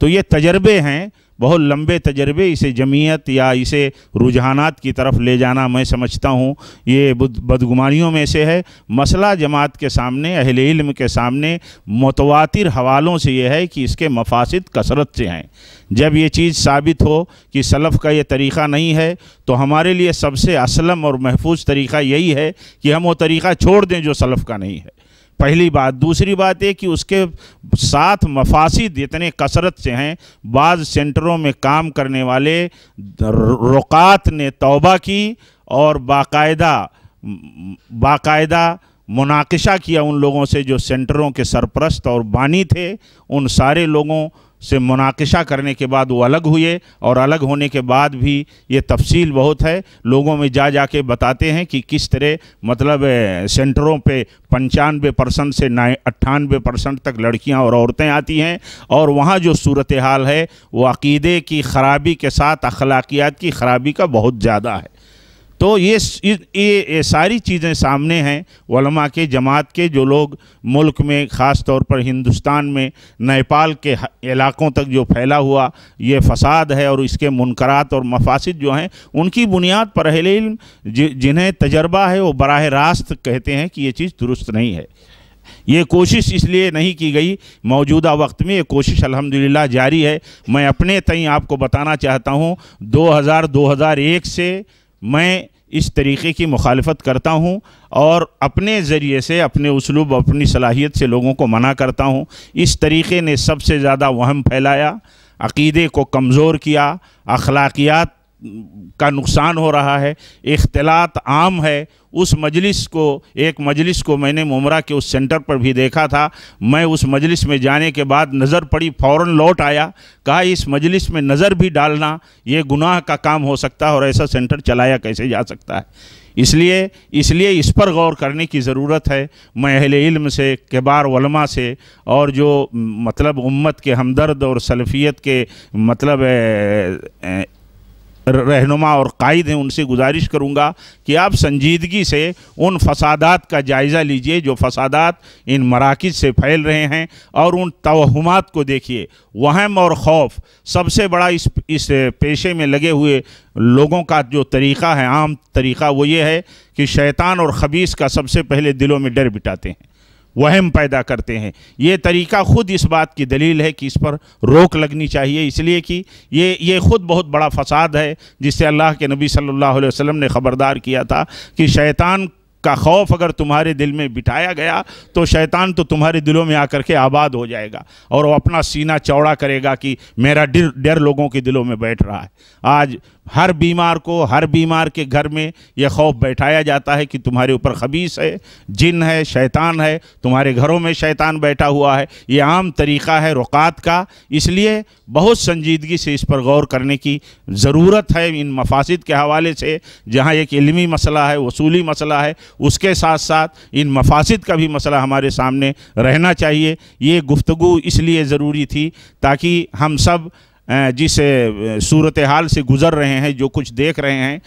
तो ये तजर्बे हैं बहुत लंबे तजर्बे इसे जमीयत या इसे रुझानात की तरफ़ ले जाना मैं समझता हूँ। ये बदगुमानियों में से है। मसला जमात के सामने, अहल इल्म के सामने, मतवातिर हवालों से ये है कि इसके मफासद कसरत से हैं। जब ये चीज़ साबित हो कि सलफ़ का ये तरीक़ा नहीं है तो हमारे लिए सबसे असलम और महफूज तरीक़ा यही है कि हम वो तरीक़ा छोड़ दें जो सलफ़ का नहीं है। पहली बात। दूसरी बात ये कि उसके साथ मफासिद इतने कसरत से हैं बाज़ सेंटरों में काम करने वाले रुकात ने तौबा की और बाकायदा बाकायदा मुनाकशा किया उन लोगों से जो सेंटरों के सरपरस्त और बानी थे। उन सारे लोगों से मुनाकशा करने के बाद वो अलग हुए और अलग होने के बाद भी ये तफसील बहुत है। लोगों में जा जा के बताते हैं कि किस तरह मतलब सेंटरों पे पंचानवे परसेंट से ना अट्ठानवे परसेंट तक लड़कियाँ और औरतें आती हैं और वहाँ जो सूरत हाल है, वो अकीदे की ख़राबी के साथ, अखलाकियात की ख़राबी का बहुत ज़्यादा है। तो ये ये, ये सारी चीज़ें सामने हैं वलमा के जमात के जो लोग मुल्क में ख़ास तौर पर हिंदुस्तान में नेपाल के इलाक़ों तक जो फैला हुआ ये फसाद है और इसके मुनकरात और मफासिद जो हैं उनकी बुनियाद पर अहल इल्म जिन्हें तजर्बा है वो बराह रास्त कहते हैं कि ये चीज़ दुरुस्त नहीं है। ये कोशिश इसलिए नहीं की गई मौजूदा वक्त में ये कोशिश अल्हम्दुलिल्लाह जारी है। मैं अपने तई आपको बताना चाहता हूँ 2000-2001 से मैं इस तरीक़े की मुखालफत करता हूँ और अपने ज़रिए से, अपने उसलूब, अपनी सलाहियत से लोगों को मना करता हूँ। इस तरीक़े ने सबसे ज़्यादा वहम फैलाया, अकीदे को कमज़ोर किया, अखलाकियात का नुकसान हो रहा है, इख्तलात आम है, उस मजलिस को, एक मजलिस को मैंने मुमरा के उस सेंटर पर भी देखा था। मैं उस मजलिस में जाने के बाद नज़र पड़ी फ़ौर लौट आया, कहा, इस मजलिस में नज़र भी डालना, ये गुनाह का काम हो सकता है और ऐसा सेंटर चलाया कैसे जा सकता है? इसलिए इसलिए इस पर गौर करने की ज़रूरत है। मैं अहल इल्म से, केबार वलमा से और जो मतलब उम्मत के हमदर्द और सलफ़ियत के मतलब रहनुमा और कायद हैं, उनसे गुजारिश करूँगा कि आप संजीदगी से उन फसादात का जायज़ा लीजिए जो फसादात इन मराकज़ से फैल रहे हैं और उन तोहमात को देखिए। वहम और खौफ सबसे बड़ा इस इस पेशे में लगे हुए लोगों का जो तरीक़ा है, आम तरीक़ा वो ये है कि शैतान और ख़बीस का सबसे पहले दिलों में डर बिटाते हैं। वहम पैदा करते हैं। ये तरीका ख़ुद इस बात की दलील है कि इस पर रोक लगनी चाहिए। इसलिए कि ये ये ख़ुद बहुत बड़ा फसाद है, जिससे अल्लाह के नबी सल्लल्लाहु अलैहि वसल्लम ने ख़बरदार किया था कि शैतान का खौफ अगर तुम्हारे दिल में बिठाया गया तो शैतान तो तुम्हारे दिलों में आकर के आबाद हो जाएगा और वो अपना सीना चौड़ा करेगा कि मेरा डर डर लोगों के दिलों में बैठ रहा है। आज हर बीमार को, हर बीमार के घर में यह खौफ बैठाया जाता है कि तुम्हारे ऊपर खबीस है, जिन है, शैतान है, तुम्हारे घरों में शैतान बैठा हुआ है। ये आम तरीक़ा है रुकात का। इसलिए बहुत संजीदगी से इस पर गौर करने की ज़रूरत है इन मफासिद के हवाले से, जहाँ एक इलमी मसला है, वसूली मसला है, उसके साथ साथ इन मफासिद का भी मसला हमारे सामने रहना चाहिए। ये गुफ्तु इसलिए ज़रूरी थी ताकि हम सब जिस सूरत हाल से गुज़र रहे हैं जो कुछ देख रहे हैं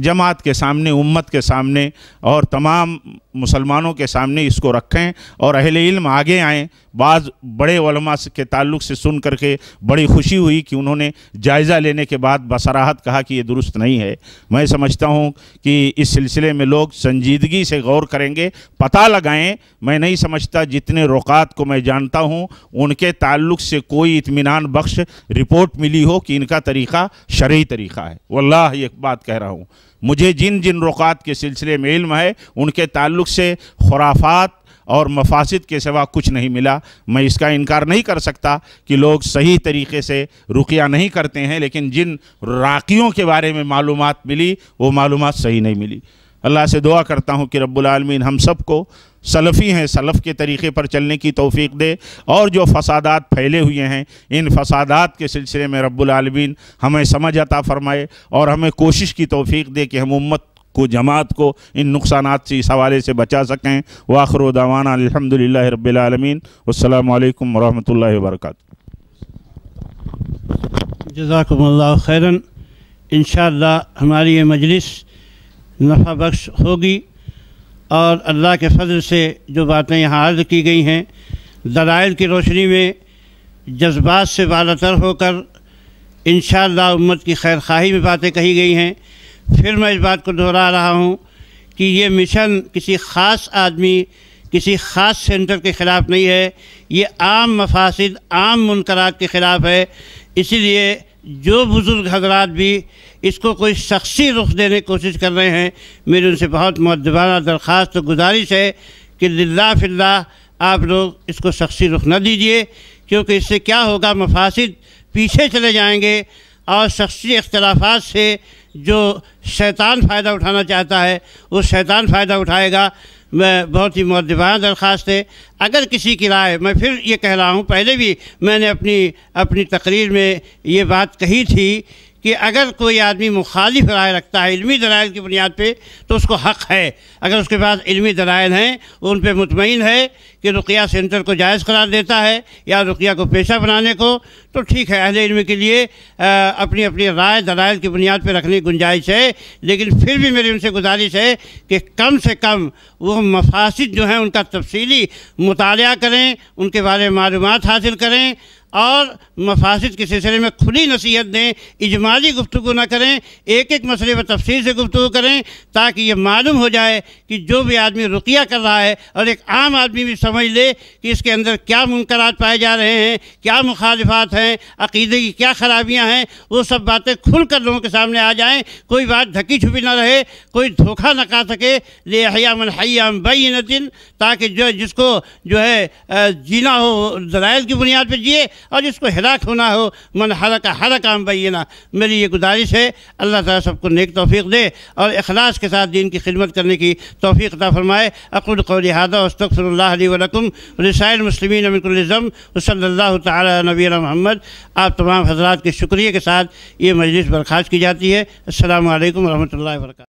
जमात के सामने, उम्मत के सामने और तमाम मुसलमानों के सामने इसको रखें और अहल इल्म आगे आएँ। बाज़ बड़े उलमा से- के ताल्लुक़ से सुन करके बड़ी खुशी हुई कि उन्होंने जायज़ा लेने के बाद बसराहत कहा कि ये दुरुस्त नहीं है। मैं समझता हूँ कि इस सिलसिले में लोग संजीदगी से गौर करेंगे, पता लगाएँ। मैं नहीं समझता जितने रुकात को मैं जानता हूँ, उनके ताल्लुक़ से कोई इतमान बख्श रिपोर्ट मिली हो कि इनका तरीक़ा शरई तरीक़ा है। वल्लाह, ये बात कह रहा हूँ। मुझे जिन जिन रुकात के सिलसिले में इल्म है, उनके ताल्लुक़ से खुराफात और मफासिद के सिवा कुछ नहीं मिला। मैं इसका इनकार नहीं कर सकता कि लोग सही तरीके से रुकिया नहीं करते हैं, लेकिन जिन राकियों के बारे में मालूम मिली, वो मालूम सही नहीं मिली। अल्लाह से दुआ करता हूँ कि रब्बुल आलमीन हम सबको सलफ़ी हैं, सलफ़ के तरीक़े पर चलने की तोफ़ी दे। और जो फसादात फैले हुए हैं, इन फसादात के सिलसिले में रब्बुल आलमीन हमें समझ अता फ़रमाए और हमें कोशिश की तोफ़ी दे कि हम उम्मत को, जमात को इन नुकसान से, इस हवाले से बचा सकें। वाखर दावाना अलहमदिल्ला रबालमीन वालकम वरहमल वर्क जजाकम्ला खैरन। इन हमारी ये मजलिस नफ़ा बख्श होगी। और अल्लाह के फजल से जो बातें यहाँ अर्ज़ की गई हैं, दलाइल की रोशनी में जज्बात से बालातर होकर इन उम्मत की खैर खाही में बातें कही गई हैं। फिर मैं इस बात को दोहरा रहा हूँ कि ये मिशन किसी ख़ास आदमी, किसी ख़ास सेंटर के ख़िलाफ़ नहीं है। ये आम मफासद, आम मुनकरात के ख़िलाफ़ है। इसीलिए जो बुज़ुर्ग हजरात भी इसको कोई शख्सी रुख देने की कोशिश कर रहे हैं। मेरी उनसे बहुत मदबाना दरख्वास्त तो गुजारिश है कि लिल्ला फिल्ला आप लोग इसको शख्सी रुख न दीजिए, क्योंकि इससे क्या होगा, मफासिद पीछे चले जाएँगे और शख्सी अख्तलाफात से जो शैतान फ़ायदा उठाना चाहता है, वो शैतान फ़ायदा उठाएगा। मैं बहुत ही मदबाना दरख्वास्त है। अगर किसी की राय, मैं फिर ये कह रहा हूँ, पहले भी मैंने अपनी अपनी तकरीर में ये बात कही थी कि अगर कोई आदमी मुखालिफ राय रखता है इल्मी दलाइल की बुनियाद पे तो उसको हक़ है। अगर उसके पास इल्मी दलाइल हैं वो उन पर मुतमिन है कि रुकिया सेंटर को जायज़ करार देता है या रुकिया को पेशा बनाने को तो ठीक है अहले इल्म के लिए आ, अपनी अपनी राय दलाइल की बुनियाद पर रखने की गुंजाइश है। लेकिन फिर भी मेरी उनसे गुजारिश है कि कम से कम वो मफासिद जो हैं उनका तफसीली मुताल करें उनके बारे में मालूम हासिल करें। और मफासद के सिलसिले में खुली नसीहत दें, इजमाली गुफ्तु ना करें एक एक मसले पर तफसील से गुफ्तु करें, ताकि ये मालूम हो जाए कि जो भी आदमी रुकिया कर रहा है और एक आम आदमी भी समझ ले कि इसके अंदर क्या मुनकरात पाए जा रहे हैं, क्या मुखालफात हैं, अकीदे की क्या खराबियाँ हैं, वो सब बातें खुल कर लोगों के सामने आ जाएँ, कोई बात ढकी छुपी ना रहे, कोई धोखा न खा सके ले हया मन हयाम बई दिन ताकि जो जिसको जो है जीना हो दलाइल की बुनियाद पर जिए और जिसको हिलाक होना हो, मन हर का हर काम बैना मेरी ये गुजारिश है। अल्लाह ताला सबको नेक तौफीक दे और अखलास के साथ दीन की खिदमत करने की तौफीक अता फरमाए। अकुल कौल हादा वस्तफ़रल्लाकुम रसायल मुस्लिमीन अमिनकुल्ज़म वसल्ला तबी महमद आप तमाम हजरात के शुक्रिया के साथ ये मजलिस बर्खास्त की जाती है। असल वरहमल वर्क